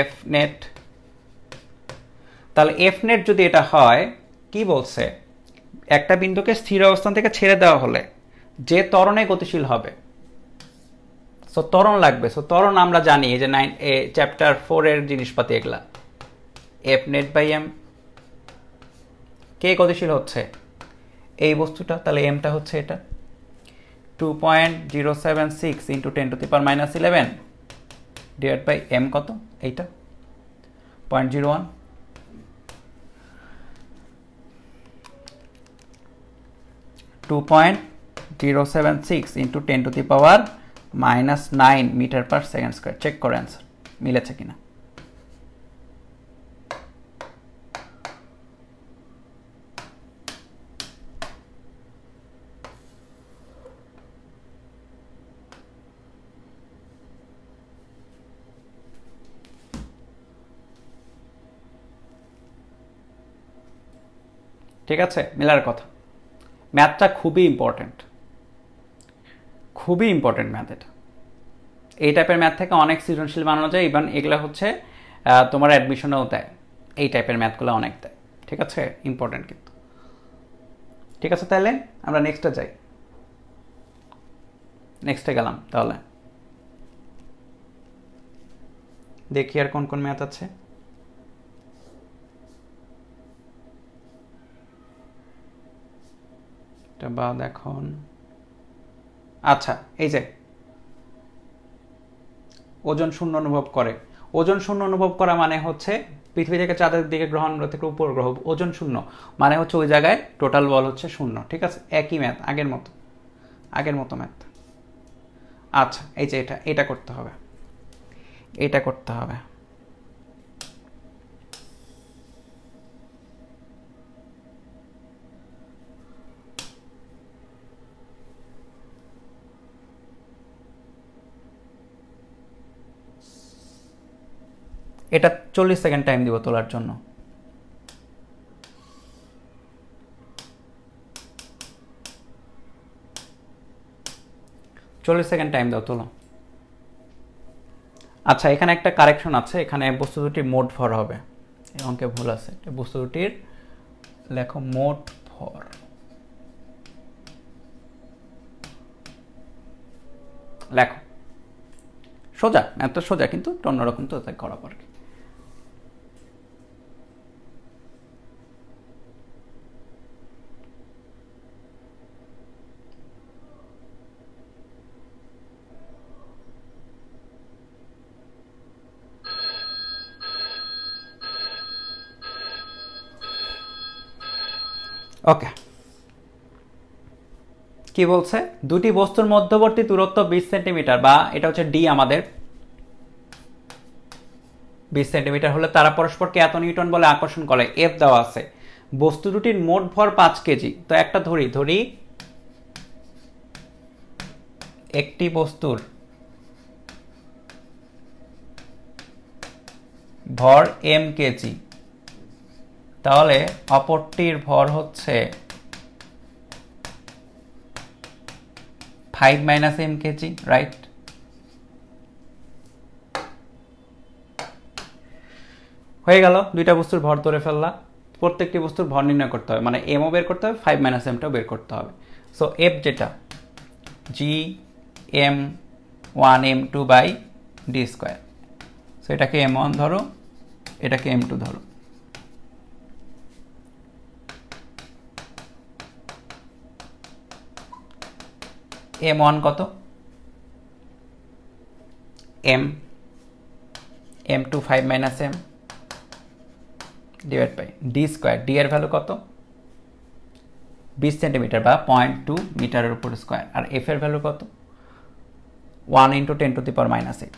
এফ নেট তাহলে এফ নেট যদি এটা হয়, কি বলছে? একটা বিন্দুকে স্থির অবস্থান থেকে ছেড়ে দেওয়া হলে যে ত্বরণে গতিশীল হবে। সো ত্বরণ লাগবে। সো ত্বরণ আমরা জানি যে নাইন এ চ্যাপ্টার ফোরের জিনিসপাতি এগুলা। এফ নেট বাই এম কে গতিশীল হচ্ছে? এই বস্তুটা, তাহলে এমটা হচ্ছে এটা। Two point zero seven six into ten to the per minus eleven divide by M কত? এইটা। Point zero one two point zero seven six into ten to the power minus nine metre per second square check করে answer মিলেছে কিনা? ঠিক আছে? Miller কথা। ম্যাথটা খুবই ইম্পর্ট্যান্ট খুবই ইম্পর্ট্যান্ট ম্যাথ এটা। এই টাইপের ম্যাথ থেকে অনেক সৃজনশীল বানানো যায় ইভেন এগুলো হচ্ছে তোমার অ্যাডমিশনেও দেয়। এই টাইপের ম্যাথগুলো অনেক দেয়। ঠিক আছে? ইম্পর্ট্যান্ট কিন্তু। ঠিক আছে তাহলে? আমরা নেক্সটে যাই। নেক্সটে গেলাম তাহলে। দেখি আর কোন কোন ম্যাথ আছে। এটা বাদ এখন। আচ্ছা এই যে, ওজন শূন্য অনুভব করে। ওজন শূন্য অনুভব করা মানে হচ্ছে পৃথিবী থেকে চাঁদের দিকে গ্রহণ থেকে উপর ওজন শূন্য মানে হচ্ছে ওই জায়গায় টোটাল বল হচ্ছে শূন্য, ঠিক আছে? একই ম্যাথ আগের মতো আগের মতো ম্যাথ আচ্ছা এই যে এটা এটা করতে হবে, এটা করতে হবে। এটা চল্লিশ সেকেন্ড টাইম দিব তোলার জন্য। চল্লিশ সেকেন্ড টাইম দাও, তোলো। আচ্ছা এখানে একটা কারেকশন আছে, এখানে বস্তু দুটির মোট ভর হবে। অঙ্কে ভুল আছে। বস্তু দুটির লেখো মোট ভর। লেখো। সোজা, এত সোজা, কিন্তু অন্যরকম তো তাই করা আর ওকে কি বলছে? দুটি বস্তুর মধ্যবর্তী দূরত্ব বিশ সেন্টিমিটার, বা এটা হচ্ছে ডি আমাদের। বিশ সেন্টিমিটার হলে তারা পরস্পরকে এত নিউটন বলে আকর্ষণ করে এফ দেওয়া আছে। বস্তু দুটির মোট ভর পাঁচ কেজি। তো একটা ধরি ধরি। একটি বস্তুর ভর এম কেজি। তাহলে অপরটির ভর হচ্ছে five minus M KG right হয়ে গেল, দুইটা বস্তুর ভর ধরে ফেললা প্রত্যেকটি বস্তুর ভর নির্ণয় করতে হবে মানে এমও বের করতে হবে ফাইভ মাইনাস এমটাও বের করতে হবে। সো এফ যেটা G M one M two by D square so এটাকে এম ওয়ান ধরো, এটাকে এম টু ধরো। এম ওয়ান কত? M M two five minus M divide by D square D এর ভ্যালু কত? বিশ সেন্টিমিটার বা পয়েন্ট টু মিটারের উপর স্কোয়ার আর এফ এর ভ্যালু কত? One into ten to the power minus eight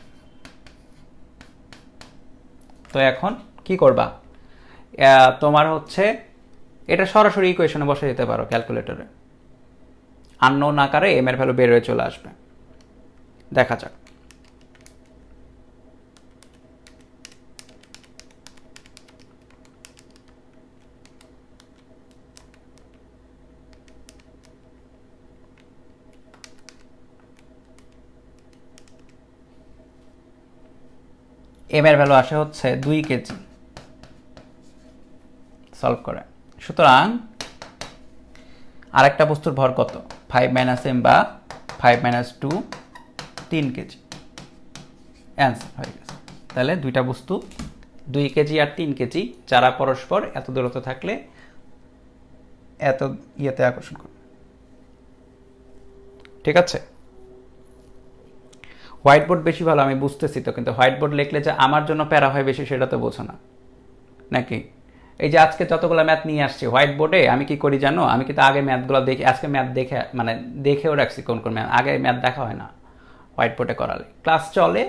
তো এখন কি করবা? তোমার হচ্ছে, এটা সরাসরি ইকুয়েশনে বসে দিতে পারো ক্যালকুলেটরে আননোন আকারে এম এর ভ্যালু বের হয়ে চলে আসবে। দেখা যাক। এম এর ভ্যালু আসে হচ্ছে দুই কেজি। সলভ করে। সুতরাং আরেকটা বস্তুর ভর কত? ফাইভ মাইনাস এম বা ফাইভ মাইনাস টু তিন কেজি। অ্যান্সার হয়ে গেছে। তাহলে দুইটা বস্তু, দুই কেজি আর তিন কেজি, যারা পরস্পর এত দূরত্ব থাকলে এত ইয়েতে আকর্ষণ করবে। ঠিক আছে? হোয়াইট বোর্ড বেশি ভালো, আমি বুঝতেছি তো, কিন্তু হোয়াইট বোর্ড লিখলে যে আমার জন্য প্যারা হয় বেশি, সেটা তো বোঝো না। নাকি? এই যে আজকে যতগুলো ম্যাথ নিয়ে আসছি, হোয়াইট বোর্ডে, আমি কি করি জানো? আমি কিন্তু আগে ম্যাথগুলো দেখি, আজকে ম্যাথ দেখে মানে দেখেও রাখছি কোন কোন ম্যাথ, আগে ম্যাথ দেখা হয় না হোয়াইট বোর্ডে করালে। ক্লাস চলে,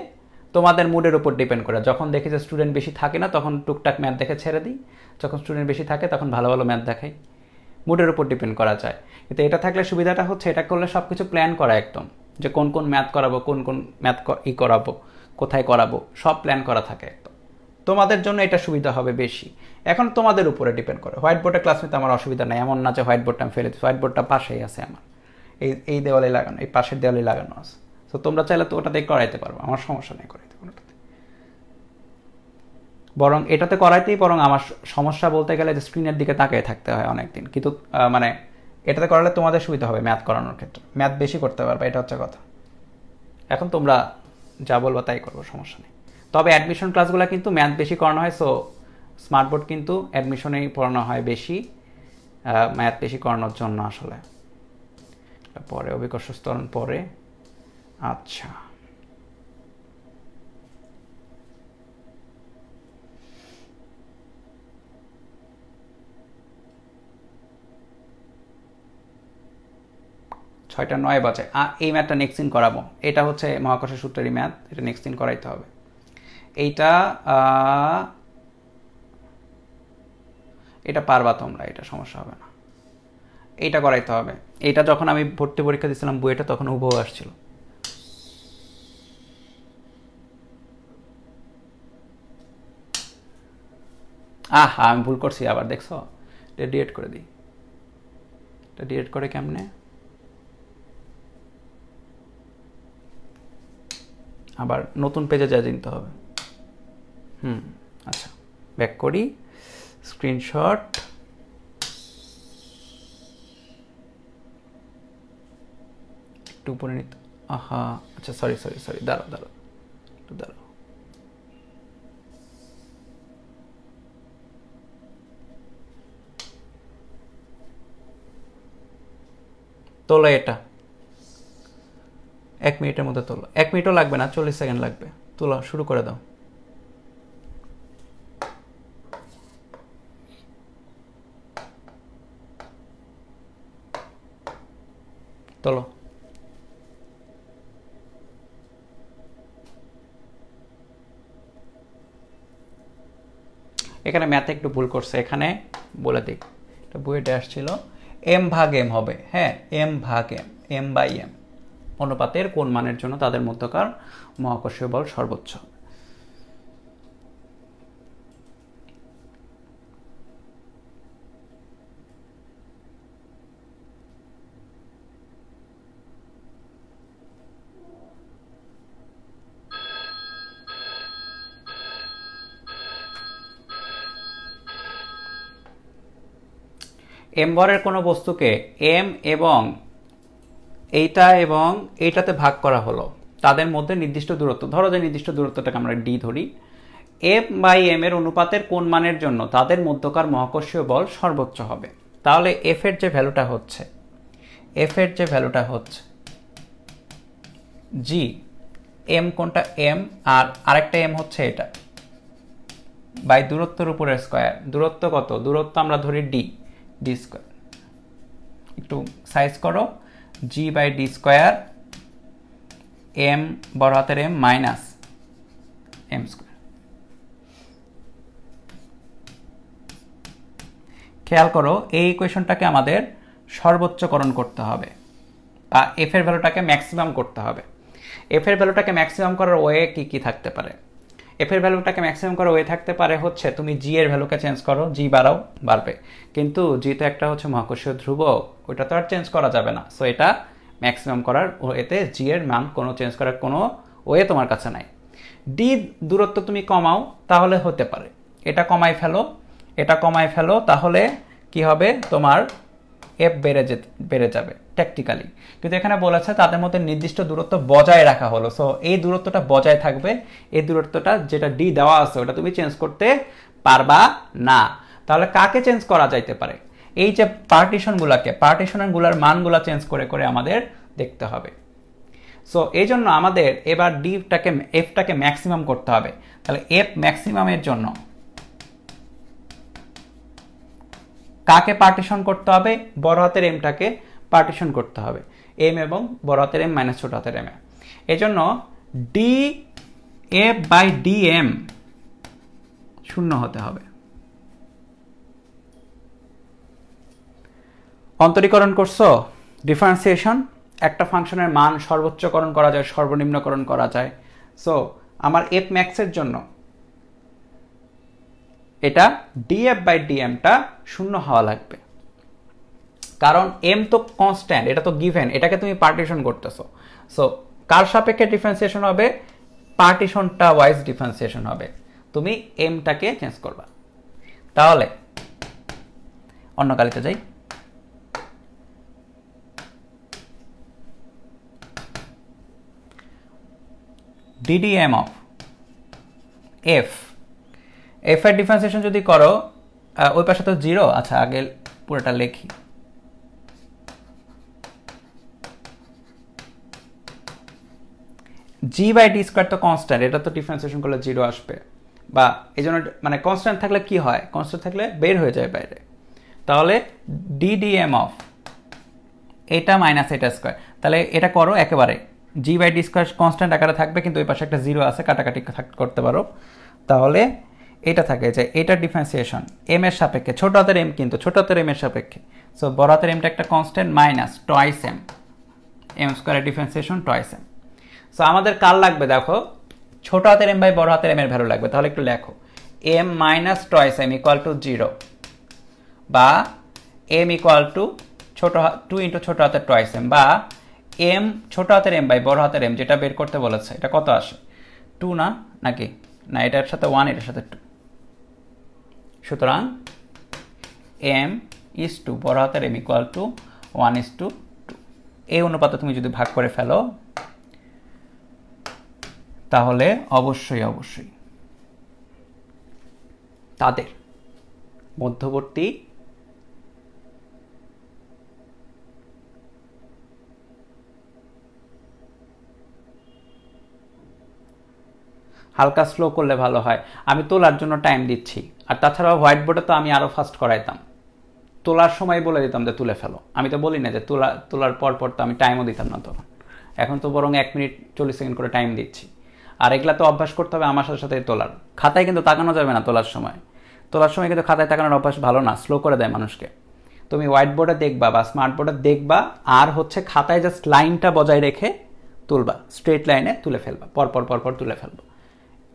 তোমাদের মুডের উপর ডিপেন্ড করে। যখন দেখি যে স্টুডেন্ট বেশি থাকে না, তখন টুকটাক ম্যাথ দেখে ছেড়ে দিই। যখন স্টুডেন্ট বেশি থাকে, তখন ভালো ভালো ম্যাথ দেখাই। মুডের উপর ডিপেন্ড করা যায়। কিন্তু এটা থাকলে সুবিধাটা হচ্ছে, এটা করলে সব কিছু প্ল্যান করা একদম। যে কোন কোন ম্যাথ করাবো, কোন কোন ম্যাথ ই করাবো, কোথায় করাবো, সব প্ল্যান করা থাকে একদম। তোমাদের জন্য এটা সুবিধা হবে বেশি। এখন তোমাদের উপরে ডিপেন্ড করে। হোয়াইট বোর্ডে ক্লাস নিতে আমার অসুবিধা নেই। এমন না যে হোয়াইট বোর্ডটা আমি ফেলে দিচ্ছি হোয়াইট বোর্ডটা পাশেই আছে আমার। এই এই দেওয়ালে লাগানো, এই পাশের দেওয়ালে লাগানো আছে। তো তোমরা চাইলে তো ওটাতে করাইতে পারব আমার সমস্যা নেই করাইতে কোনোটাতে। বরং এটাতে করাইতেই বরং আমার সমস্যা বলতে গেলে যে স্ক্রিনের দিকে তাকিয়ে থাকতে হয় অনেকদিন। কিন্তু মানে এটাতে করালে তোমাদের সুবিধা হবে ম্যাথ করানোর ক্ষেত্রে। ম্যাথ বেশি করতে পারবে, এটা হচ্ছে কথা। এখন তোমরা যা বলব তাই করব, সমস্যা নেই। তবে অ্যাডমিশন ক্লাসগুলো কিন্তু ম্যাথ বেশি করানো হয় সো স্মার্ট বোর্ড কিন্তু অ্যাডমিশনেই পড়ানো হয় বেশি ম্যাথ বেশি করানোর জন্য আসলে। পরে অভিকর্ষ স্তরণ পরে আচ্ছা। ছয়টা নয় বাজে। এই ম্যাথটা নেক্সট দিন করাবো। এটা হচ্ছে মহাকর্ষ সূত্রেরই ম্যাথ এটা নেক্সট দিন করাইতে হবে। এইটা এটা পারবা তোমরা, এটা সমস্যা হবে না। এইটা করাইতে হবে। এইটা যখন আমি ভর্তি পরীক্ষা দিয়েছিলাম বইটা তখন হুবহু আসছিল। আহ, আমি ভুল করছি আবার, দেখছ? এটা ডিএড করে দিই। এটা ডিএড করে কেমনে? আবার নতুন পেজে যা চিনতে হবে। হুম আচ্ছা। ব্যাক করি। স্ক্রিনশট একটু উপরে নিতে আহা আচ্ছা সরি সরি সরি দাঁড়াও দাঁড়াও। একটু দাঁড়াও। তোলো এটা। এক মিনিটের মধ্যে তোলো। এক মিনিটও লাগবে না, চল্লিশ সেকেন্ড লাগবে। তোলো, শুরু করে দাও। তোলো এখানে ম্যাথে একটু ভুল করছে। এখানে বলে দিই। এটা বইটা আসছিল। এম ভাগ এম হবে। হ্যাঁ এম ভাগ এম এম বাই এম অনুপাতের কোন মানের জন্য তাদের মধ্যকার মহাকর্ষীয় বল সর্বোচ্চ? এম বরের কোনো বস্তুকে এম এবং এইটা এবং এইটাতে ভাগ করা হলো। তাদের মধ্যে নির্দিষ্ট দূরত্ব, ধরো যে নির্দিষ্ট দূরত্বটাকে আমরা ডি ধরি। এফ বাই এম এর অনুপাতের কোন মানের জন্য তাদের মধ্যকার মহাকর্ষীয় বল সর্বোচ্চ হবে? তাহলে এফ এর যে ভ্যালুটা হচ্ছে, এফ এর যে ভ্যালুটা হচ্ছে জি, এম কোনটা এম আর আরেকটা এম হচ্ছে এটা। বাই দূরত্বের উপরে স্কোয়ার। দূরত্ব কত? দূরত্ব আমরা ধরি ডি। ডি স্কোয়ার একটু সাইজ করো G by D square M বড় হাতের এম মাইনাস এম স্কোয়ার খেয়াল করো, এই ইকুয়েশনটাকে আমাদের সর্বোচ্চকরণ করতে হবে, বা এফ এর ভ্যালুটাকে ম্যাক্সিমাম করতে হবে। এফ এর ভ্যালুটাকে ম্যাক্সিমাম করার ওয়ে কি কি থাকতে পারে? এফ এর ভ্যালুটাকে ম্যাক্সিমাম করার ওয়ে থাকতে পারে হচ্ছে তুমি জি এর ভ্যালুকে চেঞ্জ করো জি বাড়াও, বাড়বে। কিন্তু জি তো একটা হচ্ছে মহাকর্ষীয় ধ্রুবক, ওইটা তো আর চেঞ্জ করা যাবে না। সো এটা ম্যাক্সিমাম করার এতে জি এর মান কোনো চেঞ্জ করার কোনো ওয়ে তোমার কাছে নাই। ডি দূরত্ব তুমি কমাও, তাহলে হতে পারে। এটা কমাই ফেলো, এটা কমাই ফেলো, তাহলে কি হবে? তোমার এফ বেড়ে যেতে, বেড়ে যাবে ট্যাকটিক্যালি কিন্তু এখানে বলেছে তাদের মধ্যে নির্দিষ্ট দূরত্ব বজায় রাখা হলো। সো এই দূরত্বটা বজায় থাকবে, এই দূরত্বটা যেটা ডি দেওয়া আছে, ওটা তুমি চেঞ্জ করতে পারবা না। তাহলে কাকে চেঞ্জ করা যাইতে পারে? এই যে পার্টিশনগুলোকে পার্টিশনগুলোর মানগুলো চেঞ্জ করে করে আমাদের দেখতে হবে। সো এই জন্য আমাদের এবার ডিটাকে এফটাকে ম্যাক্সিমাম করতে হবে। তাহলে এফ ম্যাক্সিমামের জন্য কাকে পার্টিশন করতে হবে? বড় হাতের এমটাকে পার্টিশন করতে হবে। এম এবং বড় হাতের এম মাইনাস ছোট হাতের এম এই জন্য D F by D M শূন্য হতে হবে। অন্তরীকরণ করছ? ডিফারেন্সিয়েশন একটা ফাংশনের মান সর্বোচ্চকরণ করা যায়, সর্বনিম্নকরণ করা যায়। সো আমার এফ ম্যাক্সের জন্য এটা ডিএফ বাই ডিএমটা শূন্য হওয়া লাগবে। কারণ এম তো কনস্ট্যান্ট এটা তো গিভেন এটাকে তুমি পার্টিশন করতেছো। সো কার সাপেক্ষে ডিফারেন্সিয়েশন হবে? পার্টিশনটা ওয়াইজ ডিফারেন্সিয়েশন হবে। তুমি এমটাকে চেঞ্জ করবা। তাহলে, অন্য কালিতে যাই। ডিডিএম অফ এফ এফ এর ডিফারেন্সিয়েশন যদি করো ওই পাশে তো জিরো আচ্ছা আগে পুরোটা লেখি। জি বাই ডি স্কোয়ার তো কনস্ট্যান্ট এটা তো ডিফারেন্সিয়েশন করলে জিরো আসবে। বা এই জন্য মানে কনস্ট্যান্ট থাকলে কি হয়? কনস্ট্যান্ট থাকলে বের হয়ে যায় বাইরে। তাহলে ডিডিএম অফ এটা মাইনাস এটা স্কোয়ার তাহলে এটা করো একেবারে। G by D square constant আকারে থাকবে, কিন্তু ওই পাশে একটা জিরো আছে, কাটাকাটি করতে পারো। তাহলে এটা থাকে যে এটার ডিফারেন্সিয়েশন এম এর সাপেক্ষে, ছোট হাতের এম কিন্তু ছোট হাতের এম এর সাপেক্ষে। সো বড় হাতের এমটা একটা constant minus twice M M স্কোয়ারের ডিফারেন্সিয়েশন টয়েস এম সো আমাদের কার লাগবে দেখো? ছোট হাতের এম বাই বড় হাতের এম এর ভ্যালু লাগবে। তাহলে একটু লেখো। M minus twice M equal to zero বা এম ইকুয়াল টু ছোট টু ইন্টু ছোট হাতের টয়েস এম বা এম ছোট হাতের এম বাই বড় হাতের এম যেটা বের করতে বলেছে, এটা কত আসে? টু না? নাকি? না, এটার সাথে ওয়ান এটার সাথে টু সুতরাং এম ইস টু বড় হাতের M equal to one is to two two অনুপাতে তুমি যদি ভাগ করে ফেলো, তাহলে অবশ্যই অবশ্যই তাদের মধ্যবর্তী হালকা স্লো করলে ভালো হয়। আমি তোলার জন্য টাইম দিচ্ছি। আর তাছাড়াও হোয়াইট বোর্ডে তো আমি আরও ফাস্ট করাইতাম। তোলার সময় বলে দিতাম যে তুলে ফেলো। আমি তো বলি না যে তোলা, তোলার পর পর তো আমি টাইমও দিতাম না তখন এখন তো বরং এক মিনিট চল্লিশ সেকেন্ড করে টাইম দিচ্ছি। আর এগুলা তো অভ্যাস করতে হবে আমার সাথে সাথে তোলার। খাতায় কিন্তু তাকানো যাবে না তোলার সময়। তোলার সময় কিন্তু খাতায় তাকানোর অভ্যাস ভালো না স্লো করে দেয় মানুষকে। তুমি হোয়াইট বোর্ডে দেখবা বা স্মার্ট বোর্ডে দেখবা, আর হচ্ছে খাতায় জাস্ট লাইনটা বজায় রেখে তুলবা। স্ট্রেট লাইনে তুলে ফেলবা। পরপর পরপর তুলে ফেলবা।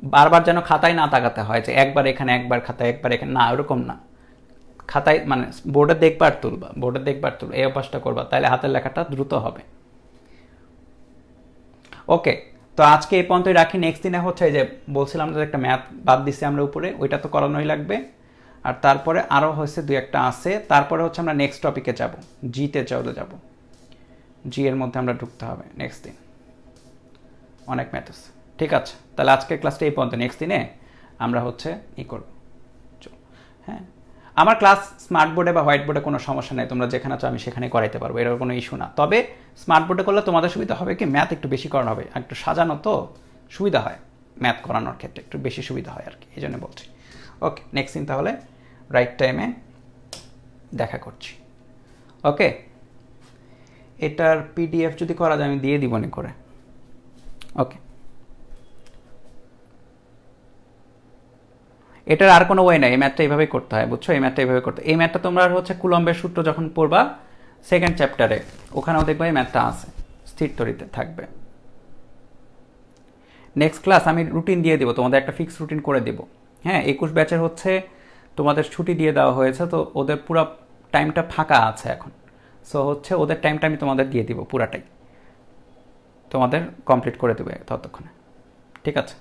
বারবার যেন খাতায় না তাকাতে হয় যে একবার এখানে, একবার খাতায়, একবার এখানে। না, ওরকম না। খাতায় মানে বোর্ডে দেখবার তুলবা, বোর্ডে দেখবার তুলবা, এই অভ্যাসটা করবা তাহলে হাতের লেখাটা দ্রুত হবে। ওকে, তো আজকে এই পর্যন্তই রাখি। নেক্সট দিনে হচ্ছে যে বলছিলাম যে একটা ম্যাথ বাদ দিছি আমরা উপরে, ওইটা তো করানোই লাগবে। আর তারপরে আরও হচ্ছে দুই একটা আছে। তারপরে হচ্ছে আমরা নেক্সট টপিকে যাব। জিতে চলে যাব। জি এর মধ্যে আমরা ঢুকতে হবে। নেক্সট দিন। অনেক ম্যাথ আছে ঠিক আছে, তাহলে আজকের ক্লাসটা এই পর্যন্ত নেক্সট দিনে আমরা হচ্ছে ই করব। হ্যাঁ? আমার ক্লাস স্মার্ট বোর্ডে বা হোয়াইট বোর্ডে কোনো সমস্যা নেই, তোমরা যেখানে আছো আমি সেখানে করাইতে পারব, এরকম কোনো ইস্যু না। তবে স্মার্ট বোর্ডে করলে তোমাদের সুবিধা হবে কি? ম্যাথ একটু বেশি করানো হবে একটু সাজানো তো সুবিধা হয় ম্যাথ করানোর ক্ষেত্রে একটু বেশি সুবিধা হয় আর কি, এই জন্য বলছি। ওকে নেক্সট দিন তাহলে রাইট টাইমে দেখা করছি। ওকে এটার পিডিএফ যদি করা যায়, আমি দিয়ে দিব করে। ওকে এটার আর কোনো ওয়ে নাই। এই ম্যাথটা এইভাবেই করতে হয়, বুঝছ? এই ম্যাথটা এইভাবে করতে এই ম্যাথটা তোমরা হচ্ছে কুলম্বের সূত্র যখন পড়বা সেকেন্ড চ্যাপ্টারে ওখানেও দেখবে এই ম্যাথটা আছে, স্থির তরিতে থাকবে। নেক্সট ক্লাস আমি রুটিন দিয়ে দেবো, তোমাদের একটা ফিক্স রুটিন করে দেব। হ্যাঁ একুশ ব্যাচের হচ্ছে তোমাদের ছুটি দিয়ে দেওয়া হয়েছে, তো ওদের পুরো টাইমটা ফাঁকা আছে এখন। সো হচ্ছে ওদের টাইমটা আমি তোমাদের দিয়ে দিব পুরাটাই। তোমাদের কমপ্লিট করে দেবে ততক্ষণে। ঠিক আছে?